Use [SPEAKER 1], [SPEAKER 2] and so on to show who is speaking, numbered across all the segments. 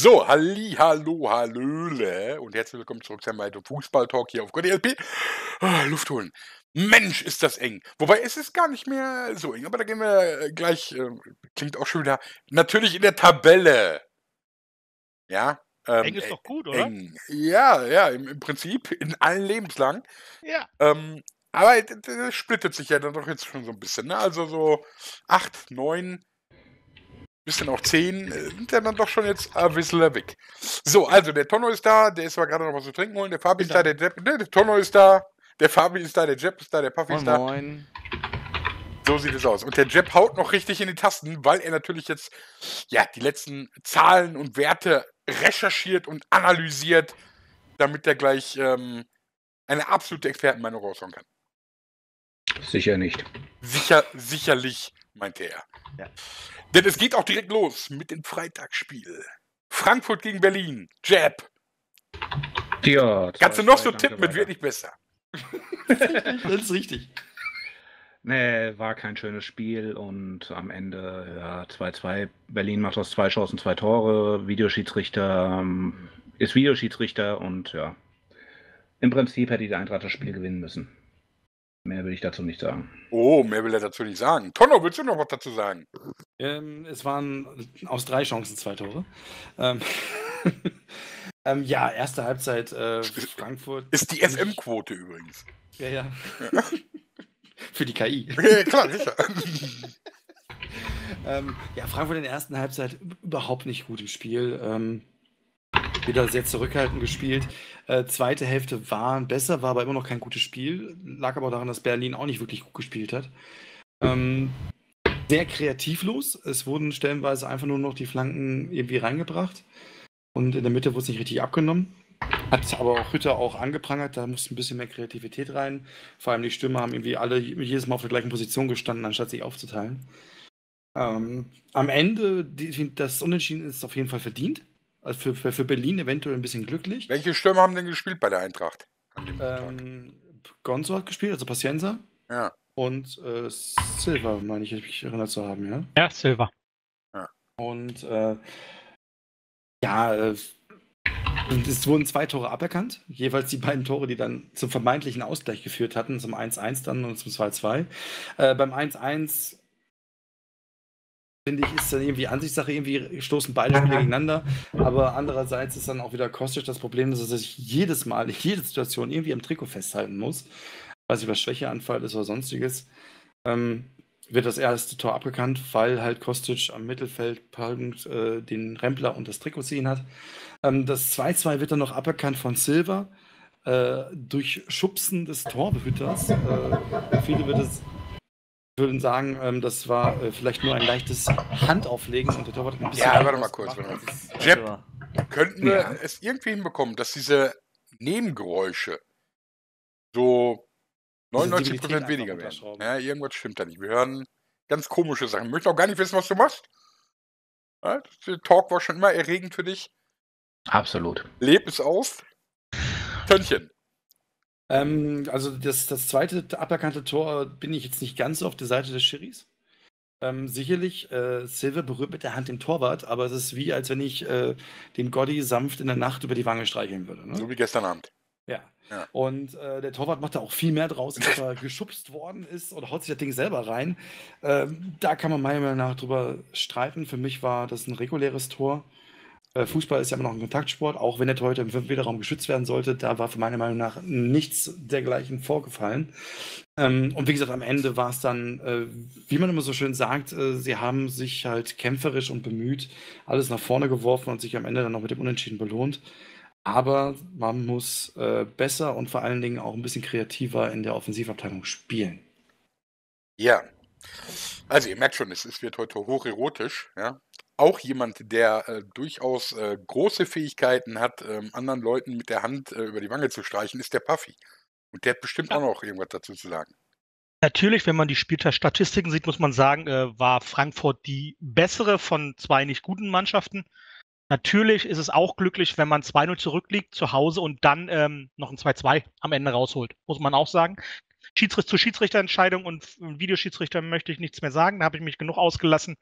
[SPEAKER 1] So, halli, hallo, hallöle und herzlich willkommen zurück zu einem Fußball-Talk hier auf GDLP. Ah, Luft holen. Mensch, ist das eng. Wobei, es ist gar nicht mehr so eng, aber da gehen wir äh, gleich, äh, klingt auch schon wieder, natürlich in der Tabelle. Ja.
[SPEAKER 2] Ähm, eng ist doch gut, oder? Eng.
[SPEAKER 1] Ja, ja, im, im, Prinzip, in allen Lebenslang.
[SPEAKER 2] Ja.
[SPEAKER 1] Ähm, aber das splittet sich ja dann doch jetzt schon so ein bisschen, ne? Also so 8, 9, bisschen auch 10, äh, sind ja dann doch schon jetzt ein bisschen weg. So, also der Tonno ist da, der ist zwar gerade noch was zu trinken holen, der Fabi ist da, der Jepp, ne, der Tonno ist da, der Fabi ist da, der Jepp ist da, der Puffy ist da.
[SPEAKER 2] Moin.
[SPEAKER 1] So sieht es aus. Und der Jepp haut noch richtig in die Tasten, weil er natürlich jetzt ja die letzten Zahlen und Werte recherchiert und analysiert, damit er gleich ähm, eine absolute Expertenmeinung raushauen kann.
[SPEAKER 3] Sicher nicht.
[SPEAKER 1] Sicher, sicherlich, meinte er. Ja. Denn es geht auch direkt los mit dem Freitagsspiel. Frankfurt gegen Berlin. Jab.
[SPEAKER 3] Ja,
[SPEAKER 1] Kannst du noch so tippen, es wird nicht besser.
[SPEAKER 2] das ist richtig.
[SPEAKER 3] Nee, war kein schönes Spiel und am Ende ja 2-2. Berlin macht aus zwei Chancen zwei Tore. Videoschiedsrichter ähm, ist Videoschiedsrichter und ja. Im Prinzip hätte die Eintracht das Spiel gewinnen müssen. Mehr will ich dazu nicht sagen.
[SPEAKER 1] Oh, mehr will er dazu nicht sagen. Tonno, willst du noch was dazu sagen?
[SPEAKER 2] Ähm, es waren aus drei Chancen zwei Tore. Ähm, ähm, ja, erste Halbzeit äh, Frankfurt.
[SPEAKER 1] Ist die FM-Quote übrigens.
[SPEAKER 2] Ja, ja. Für die KI.
[SPEAKER 1] Ja, klar, sicher.
[SPEAKER 2] Ähm, ja, Frankfurt in der ersten Halbzeit überhaupt nicht gut im Spiel. Wieder sehr zurückhaltend gespielt. Äh, zweite Hälfte war besser, war aber immer noch kein gutes Spiel. Lag aber daran, dass Berlin auch nicht wirklich gut gespielt hat. Ähm, sehr kreativlos. Es wurden stellenweise einfach nur noch die Flanken irgendwie reingebracht. Und in der Mitte wurde es nicht richtig abgenommen. Hat aber auch Hütter auch angeprangert, da musste ein bisschen mehr Kreativität rein. Vor allem die Stürmer haben irgendwie alle jedes Mal auf der gleichen Position gestanden, anstatt sich aufzuteilen. Ähm, am Ende, die, das Unentschieden ist auf jeden Fall verdient. Also für, für, für, Berlin eventuell ein bisschen glücklich.
[SPEAKER 1] Welche Stürmer haben denn gespielt bei der Eintracht?
[SPEAKER 2] Ähm, Gonzo hat gespielt, also Pacienza.
[SPEAKER 1] Ja.
[SPEAKER 2] Und äh, Silva, meine ich, mich erinnert zu haben, ja?
[SPEAKER 4] Ja, Silva.
[SPEAKER 2] Ja. Und äh, ja, äh, es wurden zwei Tore aberkannt, jeweils die beiden Tore, die dann zum vermeintlichen Ausgleich geführt hatten, zum 1-1 dann und zum 2-2. Äh, beim 1-1 finde ich, ist dann irgendwie Ansichtssache, irgendwie stoßen beide Spiele gegeneinander. Aber andererseits ist dann auch wieder Kostic das Problem, dass er sich jedes Mal, in jeder Situation irgendwie am Trikot festhalten muss. Weiß nicht, was Schwächeanfall ist oder sonstiges. Ähm, wird das erste Tor abgekannt, weil halt Kostic am Mittelfeldpunkt äh, den Rempler und das Trikot ziehen hat. Ähm, das 2-2 wird dann noch aberkannt von Silva äh, durch Schubsen des Torhüters. Äh, viele wird es würden sagen, ähm, das war äh, vielleicht nur ein leichtes Handauflegen und der Torwart
[SPEAKER 1] ein bisschen. Ja, warte mal kurz. Warte mal. Jeb, könnten wir ja. es irgendwie hinbekommen, dass diese Nebengeräusche so 99 Prozent weniger werden? Ja, irgendwas stimmt da nicht. Wir hören ganz komische Sachen. Ich möchte auch gar nicht wissen, was du machst. Ja, der Talk war schon immer erregend für dich.
[SPEAKER 3] Absolut.
[SPEAKER 1] Leb es aus. Tönchen.
[SPEAKER 2] Ähm, also das, das zweite aberkannte Tor bin ich jetzt nicht ganz auf der Seite des Schiris. Ähm, sicherlich, äh, Silver berührt mit der Hand den Torwart, aber es ist wie, als wenn ich äh, den Gotti sanft in der Nacht über die Wange streicheln würde. Ne?
[SPEAKER 1] So wie gestern Abend.
[SPEAKER 2] Ja. ja. Und äh, der Torwart macht da auch viel mehr draus, als er geschubst worden ist oder haut sich das Ding selber rein. Ähm, da kann man meiner Meinung nach drüber streiten. Für mich war das ein reguläres Tor. Äh, Fußball ist ja immer noch ein Kontaktsport, auch wenn der Torhüter im 5-Meter-Raum geschützt werden sollte. Da war für meine Meinung nach nichts dergleichen vorgefallen. Ähm, und wie gesagt, am Ende war es dann, äh, wie man immer so schön sagt, äh, sie haben sich halt kämpferisch und bemüht, alles nach vorne geworfen und sich am Ende dann noch mit dem Unentschieden belohnt. Aber man muss besser und vor allen Dingen auch ein bisschen kreativer in der Offensivabteilung spielen.
[SPEAKER 1] Ja. Also ihr merkt schon, es wird heute hocherotisch, ja auch jemand, der äh, durchaus äh, große Fähigkeiten hat, ähm, anderen Leuten mit der Hand äh, über die Wange zu streichen, ist der Puffy. Und der hat bestimmt auch noch irgendwas dazu zu sagen.
[SPEAKER 4] Natürlich, wenn man die Spieltagsstatistiken sieht, muss man sagen, äh, war Frankfurt die bessere von zwei nicht guten Mannschaften. Natürlich ist es auch glücklich, wenn man 2-0 zurückliegt zu Hause und dann ähm, noch ein 2-2 am Ende rausholt, muss man auch sagen. Schiedsrichter, zur Schiedsrichterentscheidung und Videoschiedsrichter möchte ich nichts mehr sagen, da habe ich mich genug ausgelassen.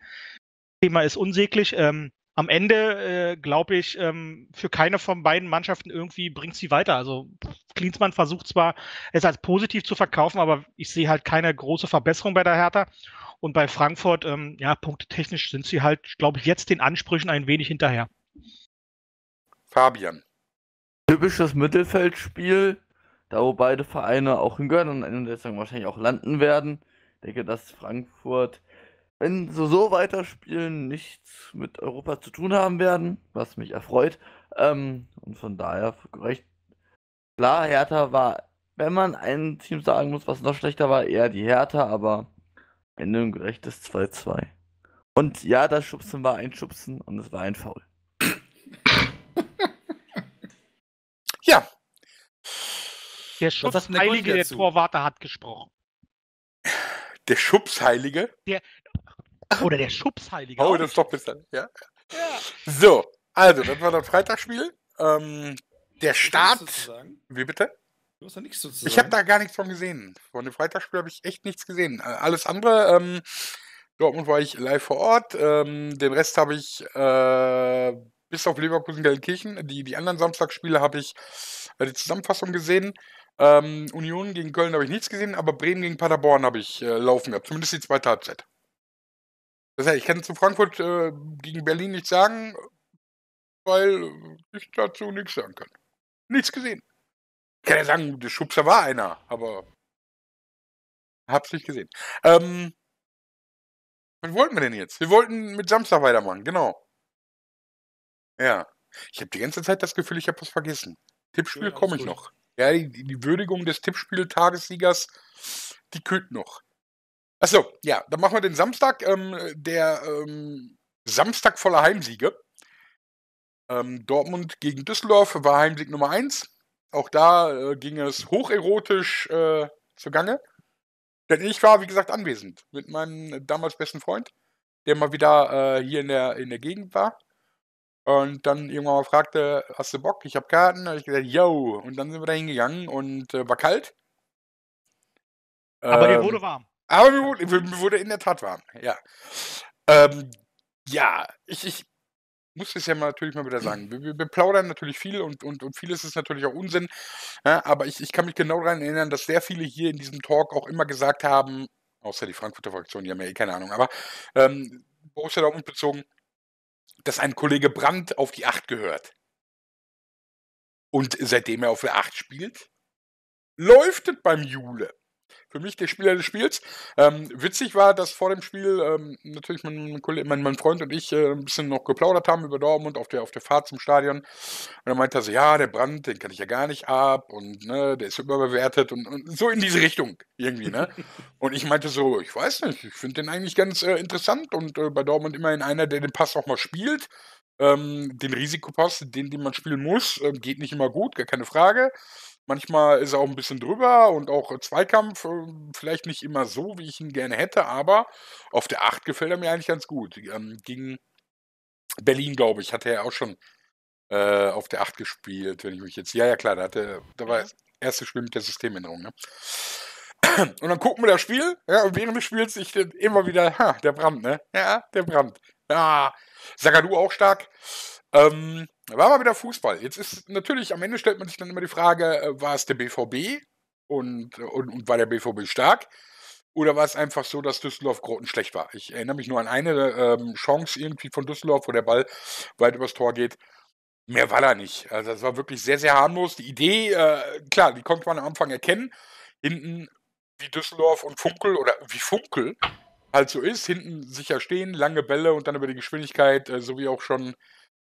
[SPEAKER 4] Thema ist unsäglich. Ähm, am Ende, äh, glaube ich, ähm, für keine von beiden Mannschaften irgendwie bringt sie weiter. Also Klinsmann versucht zwar, es als positiv zu verkaufen, aber ich sehe halt keine große Verbesserung bei der Hertha. Und bei Frankfurt, ähm, ja, punktetechnisch sind sie halt, glaube ich, jetzt den Ansprüchen ein wenig hinterher.
[SPEAKER 1] Fabian.
[SPEAKER 5] Typisches Mittelfeldspiel, da wo beide Vereine auch hingehören und am Ende der Saison wahrscheinlich auch landen werden. Ich denke, dass Frankfurt, wenn sie so weiterspielen, nichts mit Europa zu tun haben werden, was mich erfreut. Ähm, und von daher recht klar, Hertha war, wenn man ein Team sagen muss, was noch schlechter war, eher die Hertha, aber Ende ein gerechtes 2-2. Und ja, das Schubsen war ein Schubsen und es war ein Foul.
[SPEAKER 1] ja.
[SPEAKER 4] Der Schubsheilige, der Torwarte, hat gesprochen.
[SPEAKER 1] Der Schubsheilige?
[SPEAKER 4] Der, oder der Schubsheilige.
[SPEAKER 1] Oh, das ist doch besser. Ja. ja. So, also, das war das Freitagsspiel. Ähm, der Start. Wie bitte? Du hast da nichts zu sagen. Ich habe da gar nichts von gesehen. Von dem Freitagsspiel habe ich echt nichts gesehen. Äh, alles andere, ähm, Dortmund war ich live vor Ort. Ähm, den Rest habe ich äh, bis auf Leverkusen Gelsenkirchen. Die, die anderen Samstagsspiele habe ich äh, die Zusammenfassung gesehen. Ähm, Union gegen Köln habe ich nichts gesehen, aber Bremen gegen Paderborn habe ich äh, laufen gehabt. Zumindest die zweite Halbzeit. Das heißt, ich kann zu Frankfurt äh, gegen Berlin nichts sagen, weil ich dazu nichts sagen kann. Nichts gesehen. Ich kann ja sagen, der Schubser war einer, aber hab's nicht gesehen. Ähm, was wollten wir denn jetzt? Wir wollten mit Samstag weitermachen, genau. Ja. Ich habe die ganze Zeit das Gefühl, ich habe was vergessen. Tippspiel ja, komme ich noch. Ja, die, die Würdigung des Tippspiel-Tagessiegers, die kühlt noch. Achso, ja, dann machen wir den Samstag. Ähm, der ähm, Samstag voller Heimsiege. Ähm, Dortmund gegen Düsseldorf war Heimsieg Nummer 1. Auch da äh, ging es hocherotisch äh, zugange. Denn ich war, wie gesagt, anwesend mit meinem damals besten Freund, der mal wieder äh, hier in der, in der Gegend war. Und dann irgendwann mal fragte, hast du Bock? Ich habe Karten. Da habe ich gesagt, yo. Und dann sind wir da hingegangen und äh, war kalt.
[SPEAKER 4] Aber ähm, dir wurde warm.
[SPEAKER 1] Aber mir wurde, mir wurde, in der Tat warm, ja. Ähm, ja, ich, ich muss es ja mal natürlich mal wieder sagen. Wir, wir, plaudern natürlich viel und, und, und vieles ist natürlich auch Unsinn. Ja, aber ich, ich kann mich genau daran erinnern, dass sehr viele hier in diesem Talk auch immer gesagt haben, außer die Frankfurter Fraktion, die haben ja eh keine Ahnung, aber ähm, Borussia Dortmund bezogen, dass ein Kollege Brandt auf die 8 gehört. Und seitdem er auf der 8 spielt, läuft es beim Jule für mich der Spieler des Spiels. Ähm, witzig war, dass vor dem Spiel ähm, natürlich mein, mein, mein, Freund und ich äh, ein bisschen noch geplaudert haben über Dortmund auf der, auf der Fahrt zum Stadion. Und dann meinte er so, ja, der Brand, den kann ich ja gar nicht ab und ne, der ist überbewertet und, und so in diese Richtung irgendwie. Ne? und ich meinte so, ich weiß nicht, ich finde den eigentlich ganz äh, interessant und äh, bei Dortmund immerhin einer, der den Pass auch mal spielt. Ähm, den Risikopass, den, den man spielen muss, äh, geht nicht immer gut, gar keine Frage. Manchmal ist er auch ein bisschen drüber und auch Zweikampf äh, vielleicht nicht immer so, wie ich ihn gerne hätte, aber auf der 8 gefällt er mir eigentlich ganz gut. Ähm, gegen Berlin, glaube ich, hat er auch schon äh, auf der 8 gespielt, wenn ich mich jetzt. Ja, ja, klar, da, hatte, da war das erste Spiel mit der Systemänderung. Ne? Und dann gucken wir das Spiel, ja, und während des Spiels ich immer wieder, ha, der Brand, ne? Ja, der Brand. Ja, Sagadu auch stark. Ähm, war mal wieder Fußball. Jetzt ist natürlich, am Ende stellt man sich dann immer die Frage, äh, war es der BVB und, und, und war der BVB stark? Oder war es einfach so, dass Düsseldorf grottenschlecht war? Ich erinnere mich nur an eine ähm, Chance irgendwie von Düsseldorf, wo der Ball weit übers Tor geht. Mehr war da nicht. Also das war wirklich sehr, sehr harmlos. Die Idee, äh, klar, die konnte man am Anfang erkennen. Hinten wie Düsseldorf und Funkel oder wie Funkel halt so ist, hinten sicher stehen, lange Bälle und dann über die Geschwindigkeit, äh, so wie auch schon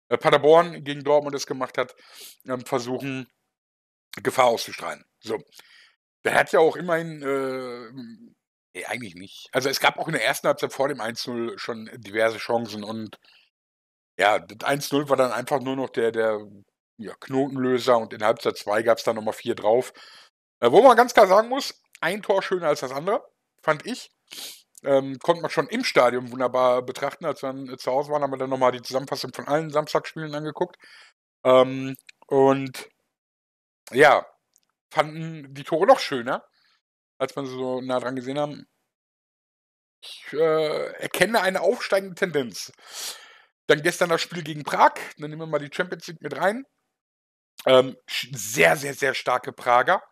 [SPEAKER 1] Paderborn gegen Dortmund es gemacht hat, ähm, versuchen, Gefahr auszustrahlen. So. Der hat ja auch immerhin, äh, nee, eigentlich nicht. Also es gab auch in der ersten Halbzeit vor dem 1-0 schon diverse Chancen und ja, das 1-0 war dann einfach nur noch der, der ja, Knotenlöser und in Halbzeit 2 gab es dann nochmal vier drauf. Äh, wo man ganz klar sagen muss, ein Tor schöner als das andere, fand ich. Ähm, konnte man schon im Stadion wunderbar betrachten. Als wir dann äh, zu Hause waren, haben wir dann nochmal die Zusammenfassung von allen Samstagsspielen angeguckt. Ähm, und ja, fanden die Tore noch schöner, als wir sie so nah dran gesehen haben. Ich äh, erkenne eine aufsteigende Tendenz. Dann gestern das Spiel gegen Prag. Dann nehmen wir mal die Champions League mit rein. Ähm, sehr, sehr, sehr starke Prager.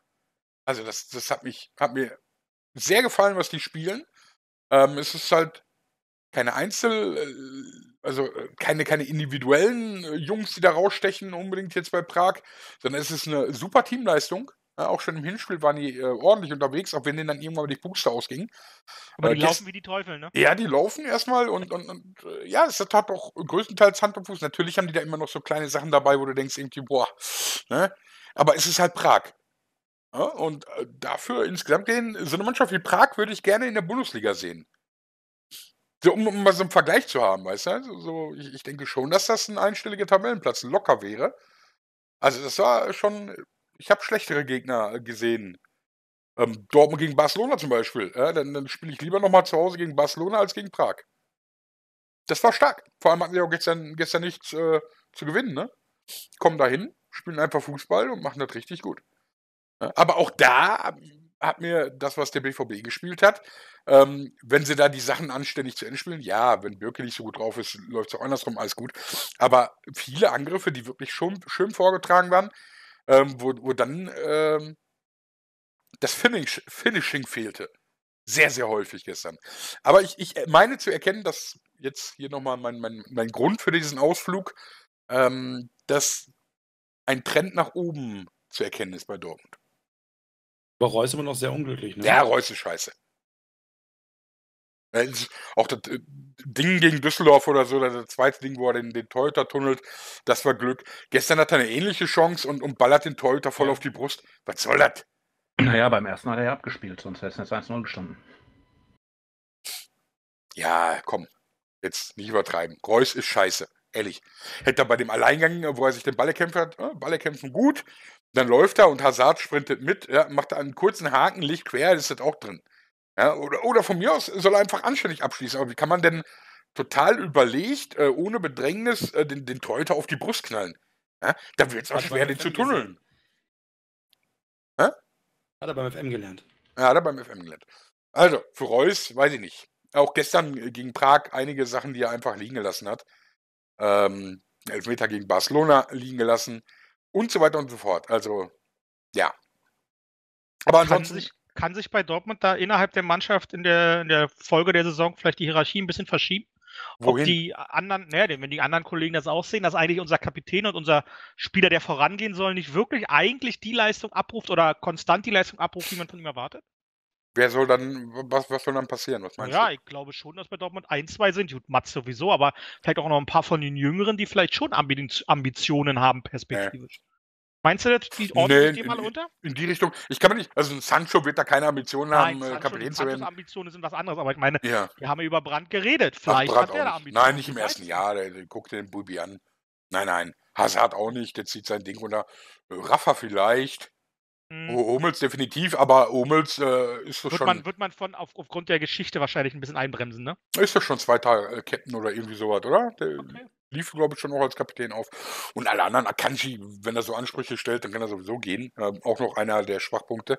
[SPEAKER 1] Also das, das hat mich, hat mir sehr gefallen, was die spielen. Ähm, es ist halt keine Einzel, äh, also äh, keine, keine individuellen äh, Jungs, die da rausstechen, unbedingt jetzt bei Prag, sondern es ist eine super Teamleistung. Ja, auch schon im Hinspiel waren die äh, ordentlich unterwegs, auch wenn denen dann irgendwann die Booster ausgingen.
[SPEAKER 4] Aber die äh, laufen wie die Teufel, ne?
[SPEAKER 1] Ja, die laufen erstmal und, und, und ja, es hat auch größtenteils Hand und Fuß. Natürlich haben die da immer noch so kleine Sachen dabei, wo du denkst, irgendwie, boah, ne? Aber es ist halt Prag. Ja, und äh, dafür insgesamt gehen, so eine Mannschaft wie Prag würde ich gerne in der Bundesliga sehen. So, um, um mal so einen Vergleich zu haben, weißt du? So, ich, ich denke schon, dass das ein einstelliger Tabellenplatz locker wäre. Also das war schon, ich habe schlechtere Gegner gesehen. Ähm, Dortmund gegen Barcelona zum Beispiel. Ja, dann, dann spiele ich lieber nochmal zu Hause gegen Barcelona als gegen Prag. Das war stark. Vor allem hatten sie auch gestern, gestern nichts äh, zu gewinnen. Ne? Kommen dahin, spielen einfach Fußball und machen das richtig gut. Aber auch da hat mir das, was der BVB gespielt hat, ähm, wenn sie da die Sachen anständig zu Ende spielen, ja, wenn Birke nicht so gut drauf ist, läuft es auch andersrum, alles gut. Aber viele Angriffe, die wirklich schon schön vorgetragen waren, ähm, wo, wo dann ähm, das Finish, Finishing fehlte. Sehr, sehr häufig gestern. Aber ich, ich meine zu erkennen, dass jetzt hier nochmal mein, mein, mein Grund für diesen Ausflug, ähm, dass ein Trend nach oben zu erkennen ist bei Dortmund.
[SPEAKER 2] Aber Reus immer noch sehr unglücklich, ne?
[SPEAKER 1] Ja, Reus ist scheiße. Auch das äh, Ding gegen Düsseldorf oder so, das zweite Ding, wo er den, den Torhüter tunnelt, das war Glück. Gestern hat er eine ähnliche Chance und, und ballert den Torhüter voll ja. auf die Brust. Was soll das?
[SPEAKER 3] Naja, beim ersten hat er ja abgespielt, sonst hätte es jetzt 1-0 gestanden.
[SPEAKER 1] Ja, komm. Jetzt nicht übertreiben. Reus ist scheiße. Ehrlich. Hätte er bei dem Alleingang, wo er sich den Ball erkämpft hat, äh, Ball erkämpfen gut, dann läuft er und Hazard sprintet mit, ja, macht einen kurzen Haken, Licht quer, ist das auch drin. Ja, oder, oder von mir aus soll er einfach anständig abschließen. Aber wie kann man denn total überlegt, äh, ohne Bedrängnis, äh, den, den Torhüter auf die Brust knallen? Ja, da wird es auch schwer, den zu tunneln.
[SPEAKER 2] Hat er beim FM gelernt.
[SPEAKER 1] Ja, hat er beim FM gelernt. Also, für Reus, weiß ich nicht. Auch gestern gegen Prag einige Sachen, die er einfach liegen gelassen hat. Ähm, Elfmeter gegen Barcelona liegen gelassen und so weiter und so fort. Also, ja.
[SPEAKER 4] Aber ansonsten. Kann sich, kann sich bei Dortmund da innerhalb der Mannschaft in der, in der Folge der Saison vielleicht die Hierarchie ein bisschen verschieben? Wohin? Ob die anderen, naja, wenn die anderen Kollegen das auch sehen, dass eigentlich unser Kapitän und unser Spieler, der vorangehen soll, nicht wirklich eigentlich die Leistung abruft oder konstant die Leistung abruft, die man von ihm erwartet?
[SPEAKER 1] Wer soll dann, was, was soll dann passieren? Was
[SPEAKER 4] meinst ja, du? ich glaube schon, dass bei Dortmund ein, zwei sind. Gut, Mats sowieso, aber vielleicht auch noch ein paar von den Jüngeren, die vielleicht schon Ambitionen haben, perspektivisch. Nee. Meinst du, die ordnen nee, die mal unter?
[SPEAKER 1] In die Richtung. Ich kann mir nicht, also ein Sancho wird da keine Ambitionen Nein, haben,
[SPEAKER 4] Sancho,
[SPEAKER 1] Kapitän zu werden.
[SPEAKER 4] Ambitionen sind was anderes, aber ich meine, ja. wir haben über Brand geredet. Vielleicht Ach, Brandt hat
[SPEAKER 1] der da Ambitionen. Nein, nicht im ersten Jahr. Der, der guckt den Bubi an. Nein, nein. Hazard auch nicht. Der zieht sein Ding runter. Rafa vielleicht. Mhm. Hummels definitiv, aber Hummels äh, ist doch
[SPEAKER 4] wird
[SPEAKER 1] schon.
[SPEAKER 4] Man, wird man von auf, aufgrund der Geschichte wahrscheinlich ein bisschen einbremsen, ne?
[SPEAKER 1] Ist doch schon zwei Tage Ketten oder irgendwie sowas, oder? Der okay. lief, glaube ich, schon auch als Kapitän auf. Und alle anderen, Akanji, wenn er so Ansprüche stellt, dann kann er sowieso gehen. Äh, auch noch einer der Schwachpunkte,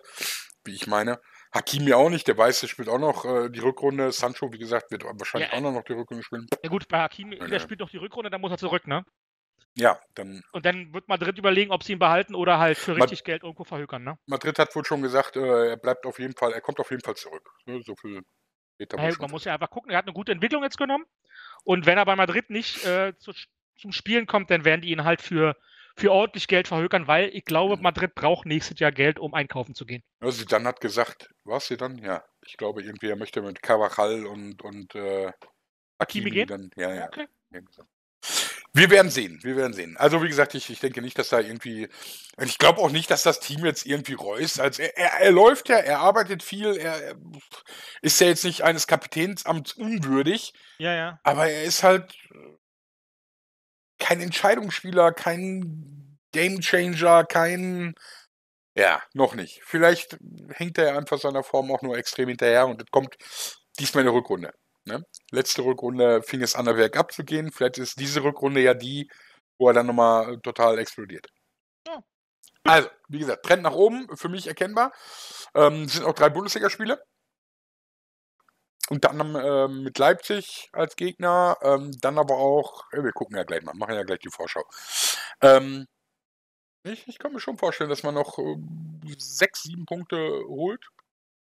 [SPEAKER 1] wie ich meine. Hakimi auch nicht, der Weiße spielt auch noch äh, die Rückrunde. Sancho, wie gesagt, wird wahrscheinlich ja, auch noch die Rückrunde spielen.
[SPEAKER 4] Ja gut, bei Hakimi, der spielt noch die Rückrunde, dann muss er zurück, ne?
[SPEAKER 1] Ja, dann.
[SPEAKER 4] Und dann wird Madrid überlegen, ob sie ihn behalten oder halt für richtig Mad Geld irgendwo verhökern, ne?
[SPEAKER 1] Madrid hat wohl schon gesagt, äh, er bleibt auf jeden Fall, er kommt auf jeden Fall zurück. Ne? So viel
[SPEAKER 4] hey, Man muss ja einfach gucken, er hat eine gute Entwicklung jetzt genommen. Und wenn er bei Madrid nicht äh, zu, zum Spielen kommt, dann werden die ihn halt für, für ordentlich Geld verhökern, weil ich glaube, mhm. Madrid braucht nächstes Jahr Geld, um einkaufen zu gehen.
[SPEAKER 1] Also dann hat gesagt, was sie dann? Ja, ich glaube irgendwie, er möchte mit Carvajal und, und äh,
[SPEAKER 4] Akimi gehen?
[SPEAKER 1] Dann, ja, ja. Okay. Wir werden sehen, wir werden sehen. Also wie gesagt, ich, ich denke nicht, dass da irgendwie, ich glaube auch nicht, dass das Team jetzt irgendwie Reus, als er, er, er läuft ja, er arbeitet viel, er, er ist ja jetzt nicht eines Kapitänsamts unwürdig.
[SPEAKER 4] Ja, ja.
[SPEAKER 1] Aber er ist halt kein Entscheidungsspieler, kein Gamechanger, kein, ja, noch nicht. Vielleicht hängt er einfach seiner Form auch nur extrem hinterher und das kommt diesmal in der Rückrunde. Ne? Letzte Rückrunde fing es an, der Werk abzugehen. Vielleicht ist diese Rückrunde ja die, wo er dann nochmal total explodiert. Ja. Also, wie gesagt, Trend nach oben, für mich erkennbar. Ähm, es sind auch drei Bundesligaspiele. unter anderem ähm, mit Leipzig als Gegner, ähm, dann aber auch, äh, wir gucken ja gleich mal, machen ja gleich die Vorschau. Ähm, ich, ich kann mir schon vorstellen, dass man noch äh, sechs, sieben Punkte holt.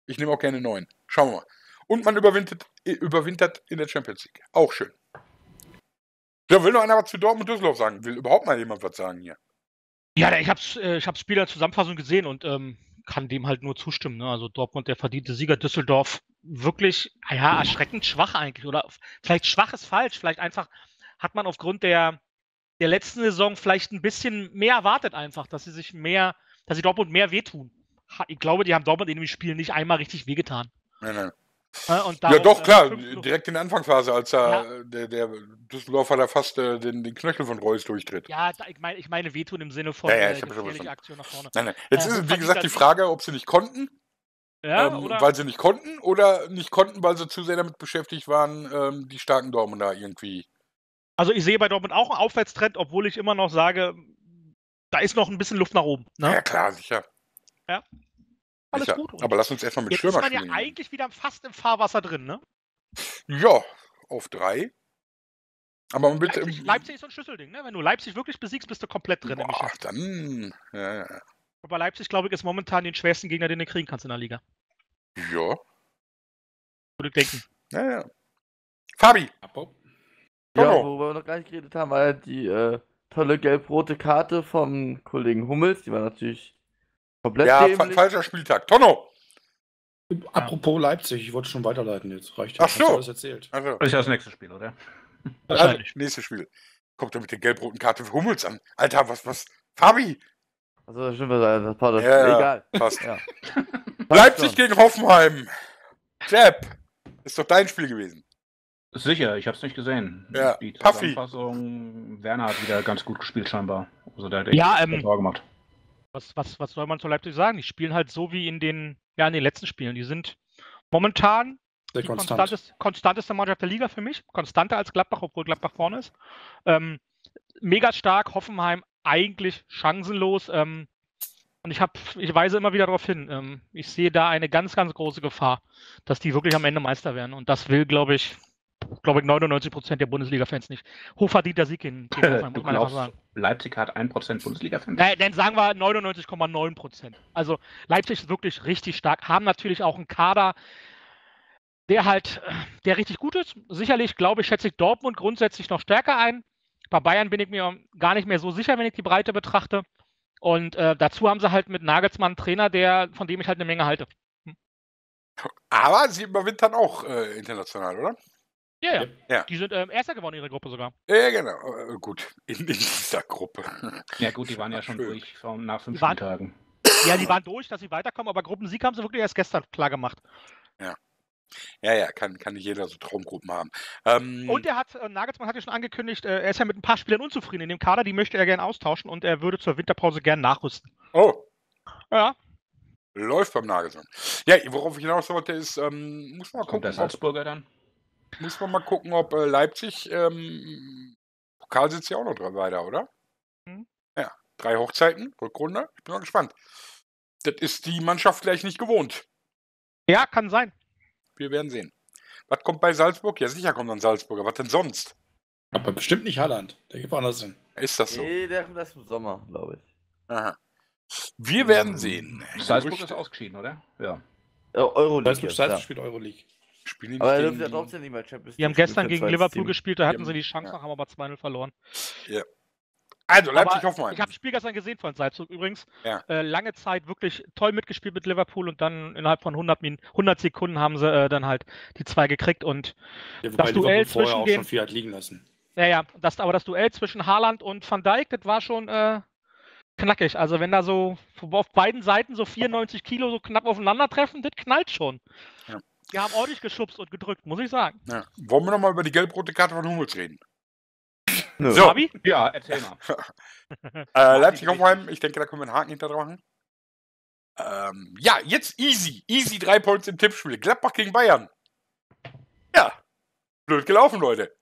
[SPEAKER 1] Ich nehme auch gerne neun. Schauen wir mal. Und man überwintert, überwintert in der Champions League. Auch schön. Ja, will noch einer was zu Dortmund Düsseldorf sagen? Will überhaupt mal jemand was sagen hier?
[SPEAKER 4] Ja, ich hab's, äh, ich hab's Spiel der Zusammenfassung gesehen und ähm, kann dem halt nur zustimmen. Ne? Also Dortmund der verdiente Sieger, Düsseldorf wirklich, ja, erschreckend schwach eigentlich. Oder vielleicht schwach ist falsch. Vielleicht einfach hat man aufgrund der, der letzten Saison vielleicht ein bisschen mehr erwartet einfach, dass sie sich mehr, dass sie Dortmund mehr wehtun. Ich glaube, die haben Dortmund in dem Spiel nicht einmal richtig wehgetan.
[SPEAKER 1] Nein, nein. Ja, doch, äh, klar, direkt in der Anfangsphase, als er, ja. der, der Düsseldorfer da fast äh, den, den Knöchel von Reus durchtritt.
[SPEAKER 4] Ja, da, ich, meine, ich meine wehtun im Sinne von
[SPEAKER 1] ja, ja, äh, ich äh, Aktion nach vorne. Nein, nein. Jetzt äh, ist wie gesagt, die Frage, ob sie nicht konnten ja, ähm, weil sie nicht konnten oder nicht konnten, weil sie zu sehr damit beschäftigt waren, ähm, die starken Dortmunder irgendwie.
[SPEAKER 4] Also ich sehe bei Dortmund auch einen Aufwärtstrend, obwohl ich immer noch sage, da ist noch ein bisschen Luft nach oben. Ne?
[SPEAKER 1] Ja, klar, sicher.
[SPEAKER 4] Ja. Alles
[SPEAKER 1] sicher.
[SPEAKER 4] gut.
[SPEAKER 1] Aber lass uns erstmal mit Stürmer spielen.
[SPEAKER 4] ist man ja eigentlich wieder fast im Fahrwasser drin, ne?
[SPEAKER 1] Ja, auf drei. Aber man wird.
[SPEAKER 4] Leipzig, Leipzig ist so ein Schlüsselding, ne? Wenn du Leipzig wirklich besiegst, bist du komplett drin.
[SPEAKER 1] Boah, dann. Ja, ja.
[SPEAKER 4] Aber Leipzig, glaube ich, ist momentan den schwersten Gegner, den du kriegen kannst in der Liga.
[SPEAKER 1] Ja.
[SPEAKER 4] Würde ich denken.
[SPEAKER 1] Ja, ja. Fabi.
[SPEAKER 5] Ja, worüber wir noch gar nicht geredet haben, war ja die äh, tolle gelb-rote Karte vom Kollegen Hummels. Die war natürlich komplett
[SPEAKER 1] Ja, fa falscher Spieltag. Tonno.
[SPEAKER 2] Apropos Leipzig, ich wollte schon weiterleiten jetzt. Reicht
[SPEAKER 1] ja. Ach so.
[SPEAKER 2] alles erzählt.
[SPEAKER 3] Also. Das ist das nächste Spiel, oder?
[SPEAKER 1] Wahrscheinlich. Also, nächstes Spiel. Kommt er mit der gelb-roten Karte für Hummels an. Alter, was, was? Fabi,
[SPEAKER 5] also das stimmt, das war das. Ja, Egal.
[SPEAKER 1] Passt. Ja. Leipzig gegen Hoffenheim. Jeb, ist doch dein Spiel gewesen.
[SPEAKER 3] Sicher, ich habe es nicht gesehen.
[SPEAKER 1] Ja.
[SPEAKER 3] Die Zusammenfassung, Werner hat wieder ganz gut gespielt scheinbar.
[SPEAKER 4] Also der hat ja, ähm, gemacht. Was, was, was soll man zu Leipzig sagen? Die spielen halt so wie in den, ja, in den letzten Spielen. Die sind momentan
[SPEAKER 2] Sehr
[SPEAKER 4] die
[SPEAKER 2] konstant.
[SPEAKER 4] konstanteste, konstanteste Mannschaft der Liga für mich. Konstanter als Gladbach, obwohl Gladbach vorne ist. Ähm, mega stark, Hoffenheim eigentlich chancenlos. Ähm, und ich, hab, ich weise immer wieder darauf hin, ähm, ich sehe da eine ganz, ganz große Gefahr, dass die wirklich am Ende Meister werden. Und das will, glaube ich, glaube ich, 99 Prozent der Bundesliga-Fans nicht. Hochverdienter Sieg in
[SPEAKER 3] Hoffenheim, muss man einfach sagen. Leipzig hat 1% Bundesliga-Fans?
[SPEAKER 4] Äh, dann sagen wir 99,9 Prozent. Also Leipzig ist wirklich richtig stark, haben natürlich auch einen Kader, der halt, der richtig gut ist. Sicherlich, glaube ich, schätze ich Dortmund grundsätzlich noch stärker ein. Bei Bayern bin ich mir gar nicht mehr so sicher, wenn ich die Breite betrachte. Und äh, dazu haben sie halt mit Nagelsmann einen Trainer, der, von dem ich halt eine Menge halte. Hm.
[SPEAKER 1] Aber sie überwintern auch äh, international, oder?
[SPEAKER 4] Ja, ja, ja. Die sind ähm, Erster geworden in ihrer Gruppe sogar.
[SPEAKER 1] Ja, genau. Äh, gut, in, in, dieser Gruppe.
[SPEAKER 3] Ja, gut, die waren ja schon durch nach fünf Tagen.
[SPEAKER 4] Ja, die waren durch, dass sie weiterkommen, aber Gruppensieg haben sie wirklich erst gestern klar gemacht.
[SPEAKER 1] Ja. Ja, ja, kann, kann nicht jeder so Traumgruppen haben. Ähm,
[SPEAKER 4] und er hat, äh, Nagelsmann hat ja schon angekündigt, äh, er ist ja mit ein paar Spielern unzufrieden in dem Kader, die möchte er gerne austauschen und er würde zur Winterpause gerne nachrüsten.
[SPEAKER 1] Oh.
[SPEAKER 4] Ja.
[SPEAKER 1] Läuft beim Nagelsmann. Ja, worauf ich hinaus wollte, ist, ähm, muss man
[SPEAKER 3] mal gucken. der Salzburger dann?
[SPEAKER 1] Muss man mal gucken, ob äh, Leipzig, ähm, Pokal sitzt ja auch noch dran weiter, oder? Mhm. Ja, drei Hochzeiten, Rückrunde. Ich bin mal gespannt. Das ist die Mannschaft gleich nicht gewohnt.
[SPEAKER 4] Ja, kann sein.
[SPEAKER 1] Wir werden sehen. Was kommt bei Salzburg? Ja, sicher kommt dann Salzburger. Was denn sonst?
[SPEAKER 2] Aber bestimmt nicht Halland. Der geht woanders hin.
[SPEAKER 1] Ist das so?
[SPEAKER 5] Nee, der kommt erst im Sommer, glaube ich.
[SPEAKER 1] Aha. Wir werden sehen.
[SPEAKER 3] Salzburg ist ausgeschieden, oder?
[SPEAKER 5] Ja. Euroleague.
[SPEAKER 2] Salzburg, Salzburg ja. spielt Euroleague.
[SPEAKER 5] Spielen aber er dürfte ja trotzdem nicht
[SPEAKER 4] mehr Champions League. Die haben gestern gegen Liverpool Team. gespielt, da hatten sie die Chance, ja. haben aber 2-0 verloren.
[SPEAKER 1] Ja. Also, Leipzig Hoffenheim.
[SPEAKER 4] Ich habe das Spiel gestern gesehen von Salzburg übrigens.
[SPEAKER 1] Ja.
[SPEAKER 4] Äh, lange Zeit wirklich toll mitgespielt mit Liverpool und dann innerhalb von 100, 100 Sekunden haben sie äh, dann halt die zwei gekriegt und
[SPEAKER 2] ja, das Duell zwischen auch den. Schon viel hat liegen lassen.
[SPEAKER 4] Ja, ja, das, aber das Duell zwischen Haaland und Van Dijk, das war schon äh, knackig. Also, wenn da so auf beiden Seiten so 94 Kilo so knapp aufeinandertreffen, das knallt schon. Ja. Die haben ordentlich geschubst und gedrückt, muss ich sagen.
[SPEAKER 1] Ja. Wollen wir nochmal über die gelb-rote Karte von Hummels reden?
[SPEAKER 4] So. Fabi?
[SPEAKER 3] Ja, erzähl mal.
[SPEAKER 1] äh, Leipzig-Hoffenheim, ich denke, da können wir einen Haken hinter machen. Ähm, ja, jetzt easy. Easy drei Points im Tippspiel. Gladbach gegen Bayern. Ja. Blöd gelaufen, Leute.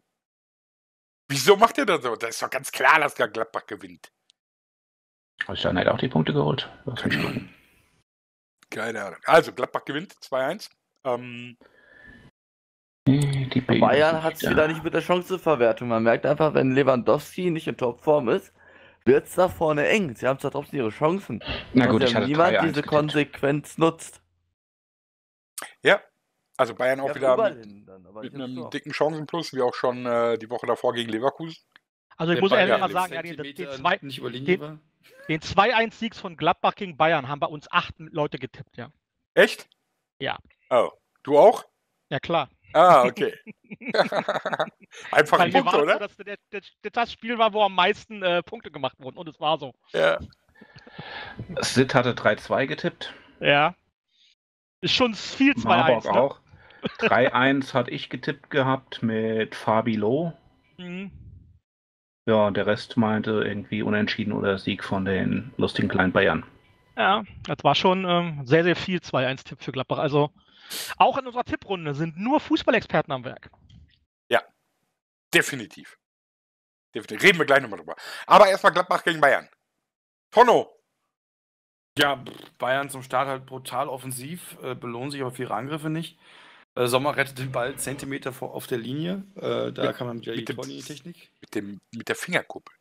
[SPEAKER 1] Wieso macht ihr das so? Das ist doch ganz klar, dass Gladbach gewinnt.
[SPEAKER 3] Holstein hat auch die Punkte geholt.
[SPEAKER 1] Keine Ahnung. Also, Gladbach gewinnt 2-1. Ähm,
[SPEAKER 5] Die Bayern hat es wieder nicht mit der Chanceverwertung. Man merkt einfach, wenn Lewandowski nicht in Topform ist, wird es da vorne eng. Sie haben zwar trotzdem ihre Chancen.
[SPEAKER 3] Na gut,
[SPEAKER 5] ich hatte niemand diese Konsequenz nutzt.
[SPEAKER 1] Ja, also Bayern auch ja, wieder mit, dann, mit einem auch. dicken Chancenplus, wie auch schon äh, die Woche davor gegen Leverkusen.
[SPEAKER 4] Also ich Der muss ehrlich mal sagen, ja, den, den, den, den 2-1-Siegs von Gladbach gegen Bayern haben bei uns acht Leute getippt, ja.
[SPEAKER 1] Echt?
[SPEAKER 4] Ja.
[SPEAKER 1] Oh. Du auch?
[SPEAKER 4] Ja, klar.
[SPEAKER 1] Ah, okay. Einfach ein Punkt, oder?
[SPEAKER 4] So, dass das, das, Spiel war, wo am meisten äh, Punkte gemacht wurden und es war so.
[SPEAKER 1] Ja.
[SPEAKER 3] Sid hatte 3-2 getippt.
[SPEAKER 4] Ja. Ist schon viel 2-1. Marburg
[SPEAKER 3] ne? auch. 3-1 hatte ich getippt gehabt mit Fabi Loh. Mhm. Ja, und der Rest meinte irgendwie unentschieden oder Sieg von den lustigen kleinen Bayern.
[SPEAKER 4] Ja, das war schon ähm, sehr, sehr viel 2-1-Tipp für Gladbach. Also auch in unserer Tipprunde sind nur Fußballexperten am Werk.
[SPEAKER 1] Ja, definitiv. definitiv. Reden wir gleich nochmal drüber. Aber erstmal Gladbach gegen Bayern. Tonno.
[SPEAKER 2] Ja, Bayern zum Start halt brutal offensiv, äh, belohnen sich aber für ihre Angriffe nicht. Äh, Sommer rettet den Ball Zentimeter vor, auf der Linie. Äh, da mit, kann man mit der
[SPEAKER 1] Tony-Technik. Mit, mit der Fingerkuppel.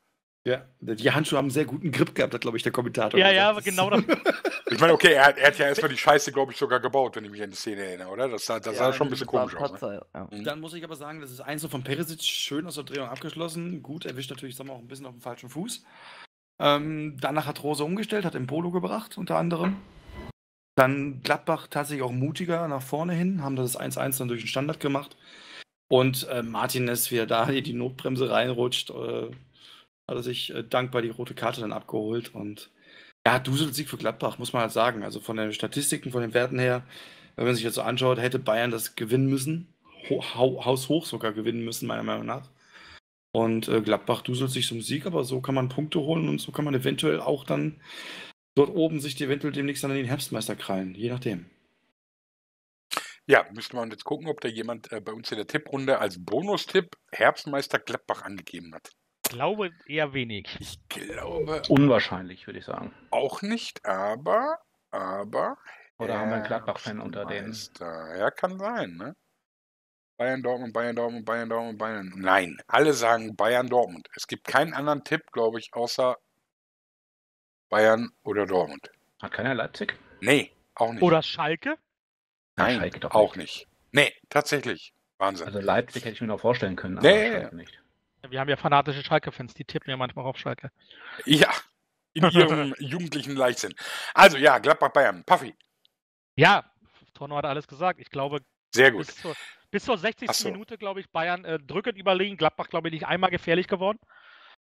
[SPEAKER 2] Ja, die Handschuhe haben einen sehr guten Grip gehabt, hat, glaube ich, der Kommentator.
[SPEAKER 4] Ja, ja, genau das.
[SPEAKER 1] ich meine, okay, er, er, hat ja erstmal die Scheiße, glaube ich, sogar gebaut, wenn ich mich an die Szene erinnere, oder? Das, das ja, sah schon ein bisschen komisch aus. Ne?
[SPEAKER 2] Ja. Mhm. Dann muss ich aber sagen, das ist eins von Perisic schön aus der Drehung abgeschlossen. Gut, erwischt natürlich Sommer auch ein bisschen auf dem falschen Fuß. Ähm, danach hat Rose umgestellt, hat Polo gebracht, unter anderem. Dann Gladbach tatsächlich auch mutiger nach vorne hin, haben das 1-1 dann durch den Standard gemacht. Und äh, Martinez, wie er da die Notbremse reinrutscht, äh, hat er sich äh, dankbar die rote Karte dann abgeholt. Und ja, Dusel-Sieg für Gladbach, muss man halt sagen. Also von den Statistiken, von den Werten her, wenn man sich jetzt so anschaut, hätte Bayern das gewinnen müssen. Ho haushoch sogar gewinnen müssen, meiner Meinung nach. Und äh, Gladbach duselt sich zum Sieg, aber so kann man Punkte holen und so kann man eventuell auch dann dort oben sich eventuell demnächst dann in den Herbstmeister krallen, je nachdem.
[SPEAKER 1] Ja, müsste man jetzt gucken, ob da jemand äh, bei uns in der Tipprunde als Bonustipp Herbstmeister Gladbach angegeben hat
[SPEAKER 4] glaube eher wenig.
[SPEAKER 1] Ich glaube.
[SPEAKER 3] Unwahrscheinlich, würde ich sagen.
[SPEAKER 1] Auch nicht, aber. aber
[SPEAKER 3] Oder haben wir einen Gladbach-Fan unter denen?
[SPEAKER 1] Ja, kann sein, ne? Bayern, Dortmund, Bayern, Dortmund, Bayern, Dortmund, Bayern. Nein, alle sagen Bayern, Dortmund. Es gibt keinen anderen Tipp, glaube ich, außer Bayern oder Dortmund.
[SPEAKER 3] Hat keiner Leipzig?
[SPEAKER 1] Nee, auch nicht.
[SPEAKER 4] Oder Schalke?
[SPEAKER 1] Nein, Schalke auch nicht. nicht. Nee, tatsächlich. Wahnsinn.
[SPEAKER 3] Also Leipzig hätte ich mir noch vorstellen können,
[SPEAKER 1] aber nee, Schalke nicht.
[SPEAKER 4] Wir haben ja fanatische Schalke-Fans, die tippen ja manchmal auf Schalke.
[SPEAKER 1] Ja, in ihrem jugendlichen Leichtsinn. Also ja, Gladbach-Bayern. Puffy.
[SPEAKER 4] Ja, Torno hat alles gesagt. Ich glaube,
[SPEAKER 1] sehr gut.
[SPEAKER 4] Bis zur, bis zur 60. So. Minute, glaube ich, Bayern äh, drückend überlegen. Gladbach, glaube ich, nicht einmal gefährlich geworden.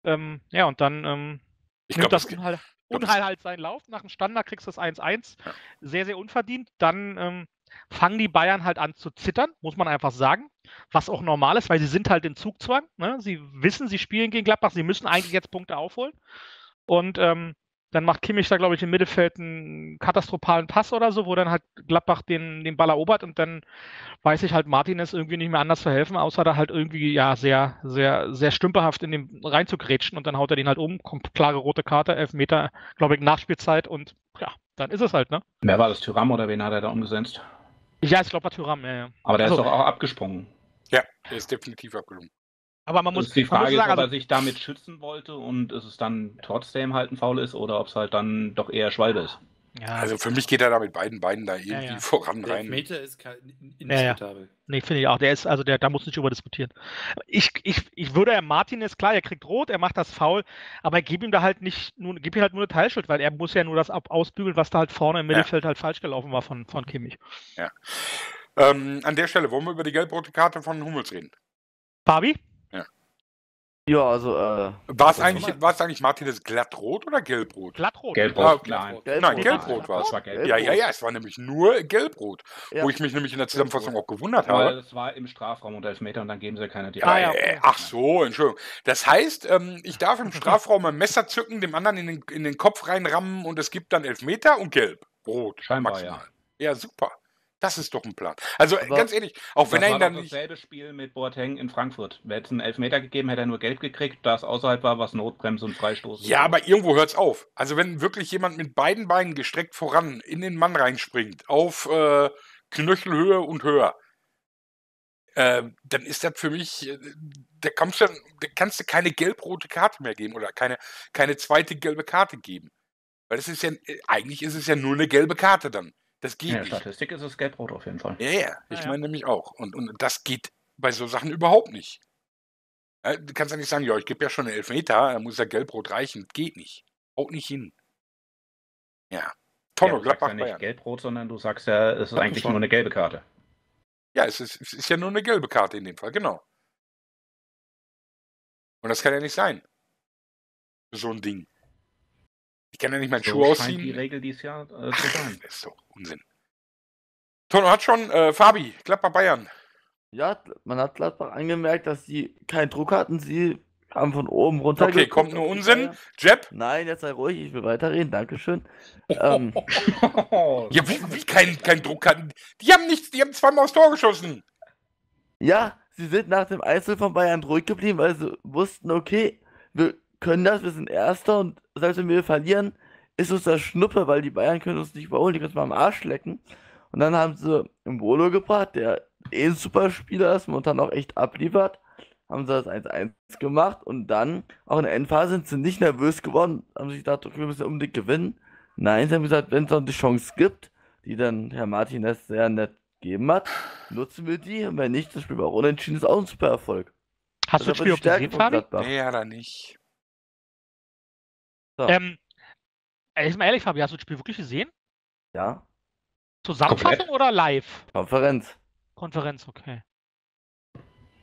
[SPEAKER 4] Ähm, ja, und dann ähm,
[SPEAKER 1] ich nimmt
[SPEAKER 4] glaub, das Unheil, Unheil halt seinen Lauf. Nach dem Standard kriegst du das 1-1. Ja. Sehr, sehr unverdient. Dann ähm, fangen die Bayern halt an zu zittern, muss man einfach sagen. Was auch normal ist, weil sie sind halt in Zugzwang. Ne? Sie wissen, sie spielen gegen Gladbach, sie müssen eigentlich jetzt Punkte aufholen. Und ähm, dann macht Kimmich da, glaube ich, im Mittelfeld einen katastrophalen Pass oder so, wo dann halt Gladbach den, den Ball erobert und dann weiß ich halt, Martinez irgendwie nicht mehr anders zu helfen, außer da halt irgendwie, ja, sehr, sehr, sehr stümperhaft in den reinzugrätschen und dann haut er den halt um, kommt klare rote Karte, elf Meter, glaube ich, Nachspielzeit und ja, dann ist es halt, ne?
[SPEAKER 3] Wer war das, Tyram oder wen hat er da umgesetzt?
[SPEAKER 4] Ja, ich glaube, war Tyram, ja, ja.
[SPEAKER 3] Aber der also, ist doch auch abgesprungen.
[SPEAKER 1] Ja, der ist definitiv abgelungen.
[SPEAKER 4] Aber man muss.
[SPEAKER 3] Das ist die Frage, sagen, ist, ob er sich damit schützen wollte und es dann trotzdem halt ein Foul ist oder ob es halt dann doch eher Schwalbe ist.
[SPEAKER 1] Ja. Also für mich geht er da mit beiden Beinen da irgendwie ja, ja. voran
[SPEAKER 2] der
[SPEAKER 1] rein.
[SPEAKER 2] Meter ist
[SPEAKER 4] indiskutabel. Ja, Nee, finde ich auch. Der ist, also der, da muss nicht über diskutieren. Ich, ich, ich würde ja Martinez, klar, er kriegt rot, er macht das faul, aber gib ihm da halt nicht, nur, gib ihm halt nur eine Teilschuld, weil er muss ja nur das ab, ausbügeln, was da halt vorne im Mittelfeld halt falsch gelaufen war von, von Kimmich.
[SPEAKER 1] Ja. Ähm, an der Stelle wollen wir über die gelb-rote Karte von Hummels reden.
[SPEAKER 4] Fabi?
[SPEAKER 5] Ja, also, äh.
[SPEAKER 1] War es eigentlich, war's eigentlich Martinez glattrot oder gelbrot?
[SPEAKER 4] Glattrot.
[SPEAKER 3] Gelbrot,
[SPEAKER 1] ah, nein. Gelbrot. Nein, gelbrot war es. Gelbrot. Ja, ja, ja, es war nämlich nur gelbrot. Ja. Wo ich mich nämlich in der Zusammenfassung auch gewundert habe. Weil
[SPEAKER 3] es war im Strafraum und Elfmeter und dann geben sie keine
[SPEAKER 1] direkt. Ah, ja, okay. Ach so, Entschuldigung. Das heißt, ähm, ich darf im Strafraum ein Messer zücken, dem anderen in den, in den Kopf reinrammen und es gibt dann Elfmeter und gelb. Rot.
[SPEAKER 3] Scheinbar, maximal. ja.
[SPEAKER 1] Ja, super. Das ist doch ein Plan. Also Aber ganz ehrlich, auch wenn er ihn dann
[SPEAKER 3] nicht. dasselbe Spiel mit Boateng in Frankfurt. Wäre es einen Elfmeter gegeben, hätte er nur gelb gekriegt, da es außerhalb war, was Notbremse und Freistoß.
[SPEAKER 1] Ja, aber irgendwo hört es auf. Also wenn wirklich jemand mit beiden Beinen gestreckt voran in den Mann reinspringt, auf äh, Knöchelhöhe und höher, äh, dann ist das für mich, äh, da, kommst du, da kannst du keine gelb-rote Karte mehr geben oder keine, keine zweite gelbe Karte geben. Weil es ist ja, äh, eigentlich ist es ja nur eine gelbe Karte dann. Das geht
[SPEAKER 3] ja, nicht. Statistik ist es gelb-rot auf jeden Fall.
[SPEAKER 1] Ja, ja, ich ja, meine nämlich auch. Und, und das geht bei so Sachen überhaupt nicht. Du kannst ja nicht sagen, ja, ich gebe ja schon einen Elfmeter, da muss ja gelb-rot reichen. Geht nicht. Haut nicht hin. Ja.
[SPEAKER 3] Tonno, ja, Gladbach, ja nicht gelb-rot, sondern du sagst ja, es ist eigentlich nur eine gelbe Karte.
[SPEAKER 1] Ja, es ist, es ist ja nur eine gelbe Karte in dem Fall, genau. Und das kann ja nicht sein. So ein Ding. Ich kann ja nicht meinen so Schuh ausziehen.
[SPEAKER 3] die Regel dieses Jahr äh, zu sein.
[SPEAKER 1] das ist doch Unsinn. Tono hat schon, äh, Fabi, Gladbach Bayern.
[SPEAKER 5] Ja, man hat Gladbach angemerkt, dass sie keinen Druck hatten. Sie haben von oben runter.
[SPEAKER 1] Okay, kommt nur Unsinn. Jeb?
[SPEAKER 5] Nein, jetzt sei ruhig, ich will weiterreden, Dankeschön. ähm.
[SPEAKER 1] ja, wie, wie kein, kein Druck hatten? Die haben nichts, die haben zweimal aufs Tor geschossen.
[SPEAKER 5] Ja, sie sind nach dem Einzel von Bayern ruhig geblieben, weil sie wussten, okay, wir können das, wir sind Erster und selbst wenn wir verlieren, ist uns das Schnuppe, weil die Bayern können uns nicht überholen, die können uns mal am Arsch lecken. Und dann haben sie einen Bolo gebracht, der eh ein super Spieler ist, momentan auch echt abliefert. Haben sie das 1-1 gemacht und dann, auch in der Endphase, sind sie nicht nervös geworden, haben sich gedacht, okay, wir müssen unbedingt gewinnen. Nein, sie haben gesagt, wenn es noch eine Chance gibt, die dann Herr Martinez sehr nett gegeben hat, nutzen wir die und wenn nicht, das Spiel war unentschieden, ist auch ein super Erfolg.
[SPEAKER 4] Hast das du das Spiel auch gesehen, Fabi?
[SPEAKER 1] Nee, ja, da nicht.
[SPEAKER 4] So. Ähm, jetzt mal ehrlich, Fabi, hast du das Spiel wirklich gesehen?
[SPEAKER 5] Ja.
[SPEAKER 4] Zusammenfassung Komplett. oder live?
[SPEAKER 5] Konferenz.
[SPEAKER 4] Konferenz, okay.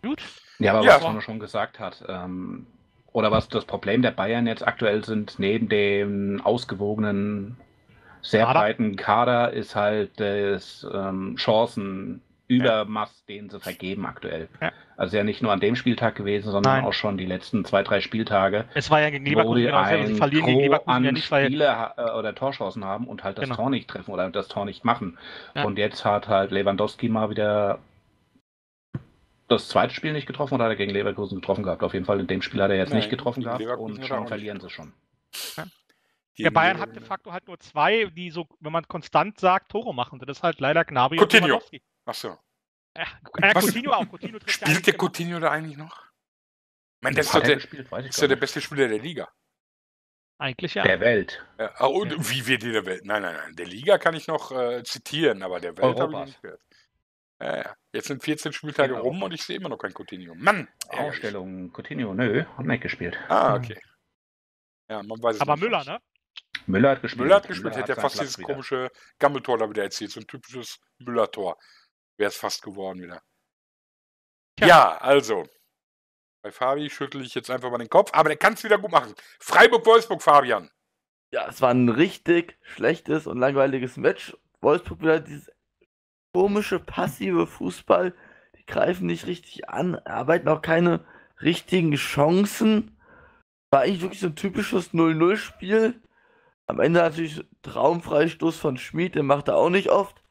[SPEAKER 4] Gut.
[SPEAKER 3] Ja, aber ja. was man schon gesagt hat, ähm, oder was das Problem der Bayern jetzt aktuell sind, neben dem ausgewogenen, sehr Kader. breiten Kader, ist halt das ähm, Chancen Übermaß, ja. den sie vergeben aktuell. Ja. Also ja nicht nur an dem Spieltag gewesen, sondern Nein. auch schon die letzten zwei, drei Spieltage.
[SPEAKER 4] Es war ja gegen Leverkusen genau
[SPEAKER 3] dasselbe. Sie verlieren gegen Leverkusen ja nicht, weil Spiele äh, oder Torschancen haben und halt das genau. Tor nicht treffen oder das Tor nicht machen. Ja. Und jetzt hat halt Lewandowski mal wieder das zweite Spiel nicht getroffen oder hat er gegen Leverkusen getroffen gehabt? Auf jeden Fall in dem Spiel hat er jetzt Nein, nicht getroffen gehabt Leverkusen und schon verlieren sie schon.
[SPEAKER 4] Ja. Der Bayern hat de facto halt nur zwei, die so, wenn man konstant sagt, Tore machen. Das ist halt leider Gnabry
[SPEAKER 1] und Lewandowski. Ach so.
[SPEAKER 4] Ja, äh, Coutinho auch.
[SPEAKER 1] Coutinho Spielt der Coutinho da eigentlich noch? Ich meine, das ist, der, gespielt, ist der beste Spieler der Liga.
[SPEAKER 4] Eigentlich ja.
[SPEAKER 3] Der Welt.
[SPEAKER 1] Ja, oh, und ja. wie wird die der Welt? Nein, nein, nein. Der Liga kann ich noch äh, zitieren, aber der Welt habe ich nicht gehört. Ja, ja. Jetzt sind 14 Spieltage genau. rum und ich sehe immer noch kein Coutinho. Mann!
[SPEAKER 3] Ausstellung Coutinho, nö, hat nicht gespielt.
[SPEAKER 1] Ah, okay. Ja, man weiß es
[SPEAKER 4] Aber Müller, ne?
[SPEAKER 3] Müller hat gespielt.
[SPEAKER 1] Müller hat gespielt, Müller hätte ja fast dieses wieder. komische Gammeltor da wieder erzählt, so ein typisches Müller-Tor wäre es fast geworden wieder. Ja. ja, also. Bei Fabi schüttel ich jetzt einfach mal den Kopf, aber der kann es wieder gut machen. Freiburg-Wolfsburg, Fabian.
[SPEAKER 5] Ja, es war ein richtig schlechtes und langweiliges Match. Wolfsburg wieder dieses komische, passive Fußball. Die greifen nicht richtig an, arbeiten auch keine richtigen Chancen. War eigentlich wirklich so ein typisches 0-0-Spiel. Am Ende natürlich Traumfreistoß von Schmid, den macht er auch nicht oft.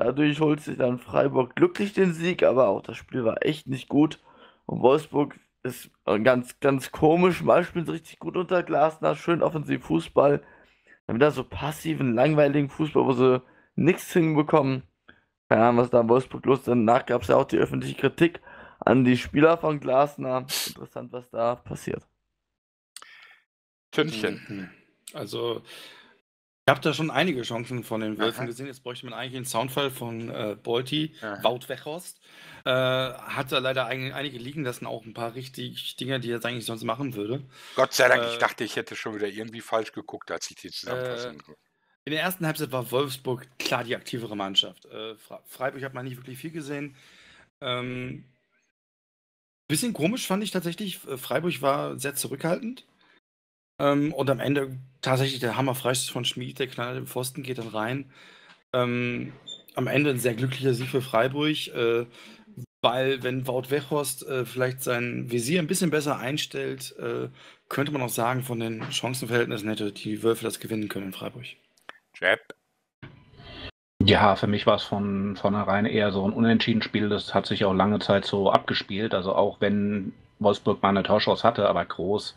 [SPEAKER 5] Dadurch holt sich dann Freiburg glücklich den Sieg, aber auch das Spiel war echt nicht gut. Und Wolfsburg ist ganz, ganz komisch. Mal spielen sie richtig gut unter Glasner, schön offensiv Fußball. Dann wieder so passiven, langweiligen Fußball, wo sie nichts hinbekommen. Keine Ahnung, was da in Wolfsburg los ist. Danach gab es ja auch die öffentliche Kritik an die Spieler von Glasner. Interessant, was da passiert.
[SPEAKER 1] Tünchen. Mhm.
[SPEAKER 2] Also, habe da schon einige Chancen von den Wölfen Aha. gesehen. Jetzt bräuchte man eigentlich einen Soundfall von äh, Bolti, Wout Weghorst. Äh, hat da leider ein, einige liegen lassen, auch ein paar richtig Dinge, die er eigentlich sonst machen würde.
[SPEAKER 1] Gott sei Dank, äh, ich dachte, ich hätte schon wieder irgendwie falsch geguckt, als ich die Zusammenfassung.
[SPEAKER 2] Äh, in der ersten Halbzeit war Wolfsburg klar die aktivere Mannschaft. Äh, Freiburg hat man nicht wirklich viel gesehen. Ähm, bisschen komisch fand ich tatsächlich. Äh, Freiburg war sehr zurückhaltend. Ähm, und am Ende tatsächlich der Hammer Freistoß von Schmid, der Knall im Pfosten geht dann rein. Ähm, am Ende ein sehr glücklicher Sieg für Freiburg, äh, weil wenn Wout Weghorst äh, vielleicht sein Visier ein bisschen besser einstellt, äh, könnte man auch sagen, von den Chancenverhältnissen hätte die Wölfe das gewinnen können in Freiburg.
[SPEAKER 1] Jeb.
[SPEAKER 3] Ja, für mich war es von vornherein eher so ein unentschieden Spiel. Das hat sich auch lange Zeit so abgespielt. Also auch wenn Wolfsburg mal eine Torschance hatte, aber groß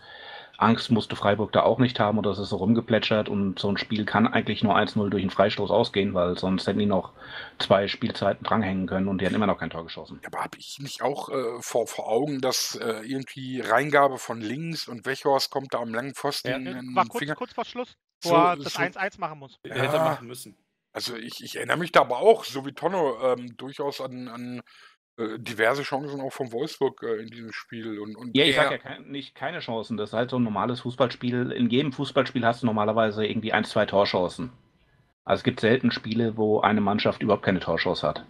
[SPEAKER 3] Angst musste Freiburg da auch nicht haben oder es ist so rumgeplätschert und so ein Spiel kann eigentlich nur 1-0 durch einen Freistoß ausgehen, weil sonst hätten die noch zwei Spielzeiten dranhängen können und die hätten immer noch kein Tor geschossen.
[SPEAKER 1] Aber habe ich nicht auch äh, vor, vor Augen, dass äh, irgendwie Reingabe von links und Wechhorst kommt da am langen Pfosten
[SPEAKER 4] ja,
[SPEAKER 1] in
[SPEAKER 4] war kurz,
[SPEAKER 1] Finger?
[SPEAKER 4] kurz vor Schluss, wo
[SPEAKER 1] So-
[SPEAKER 4] er das
[SPEAKER 1] so-
[SPEAKER 4] 1-1 machen muss.
[SPEAKER 2] Er hätte
[SPEAKER 1] Ja.
[SPEAKER 2] machen müssen.
[SPEAKER 1] Also ich, ich erinnere mich da aber auch, so wie Tonno, ähm, durchaus an, an äh, diverse Chancen auch von Wolfsburg äh, in diesem Spiel. Und, und
[SPEAKER 3] Ja, ich
[SPEAKER 1] er-
[SPEAKER 3] sag ja kein, nicht keine Chancen. Das ist halt so ein normales Fußballspiel. In jedem Fußballspiel hast du normalerweise irgendwie ein, zwei Torchancen. Also es gibt selten Spiele, wo eine Mannschaft überhaupt keine Torchance hat.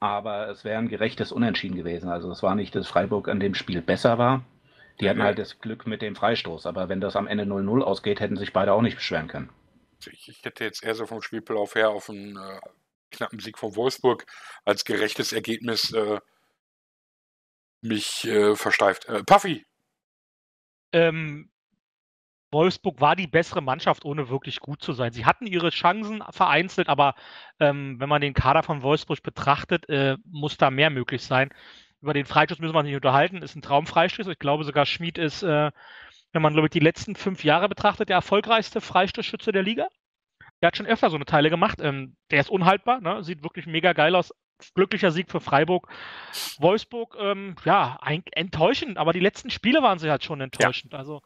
[SPEAKER 3] Aber es wäre ein gerechtes Unentschieden gewesen. Also es war nicht, dass Freiburg an dem Spiel besser war. Die hatten
[SPEAKER 1] Mhm.
[SPEAKER 3] halt das Glück mit dem Freistoß. Aber wenn das am Ende 0-0 ausgeht, hätten sich beide auch nicht beschweren können.
[SPEAKER 1] Ich, ich hätte jetzt eher so vom Spielverlauf her auf einen äh, knappen Sieg von Wolfsburg als gerechtes Ergebnis äh, mich äh, versteift. Äh, Puffy,
[SPEAKER 4] ähm, Wolfsburg war die bessere Mannschaft, ohne wirklich gut zu sein. Sie hatten ihre Chancen vereinzelt, aber ähm, wenn man den Kader von Wolfsburg betrachtet, äh, muss da mehr möglich sein. Über den Freistoß müssen wir uns nicht unterhalten. Ist ein Traumfreistoß. Ich glaube sogar Schmid ist, äh, wenn man glaube ich die letzten fünf Jahre betrachtet, der erfolgreichste Freistoßschütze der Liga. Der hat schon öfter so eine Teile gemacht. Ähm, der ist unhaltbar, ne? sieht wirklich mega geil aus. Glücklicher Sieg für Freiburg. Wolfsburg, ähm, ja, ein, enttäuschend, aber die letzten Spiele waren sie halt schon enttäuschend. Also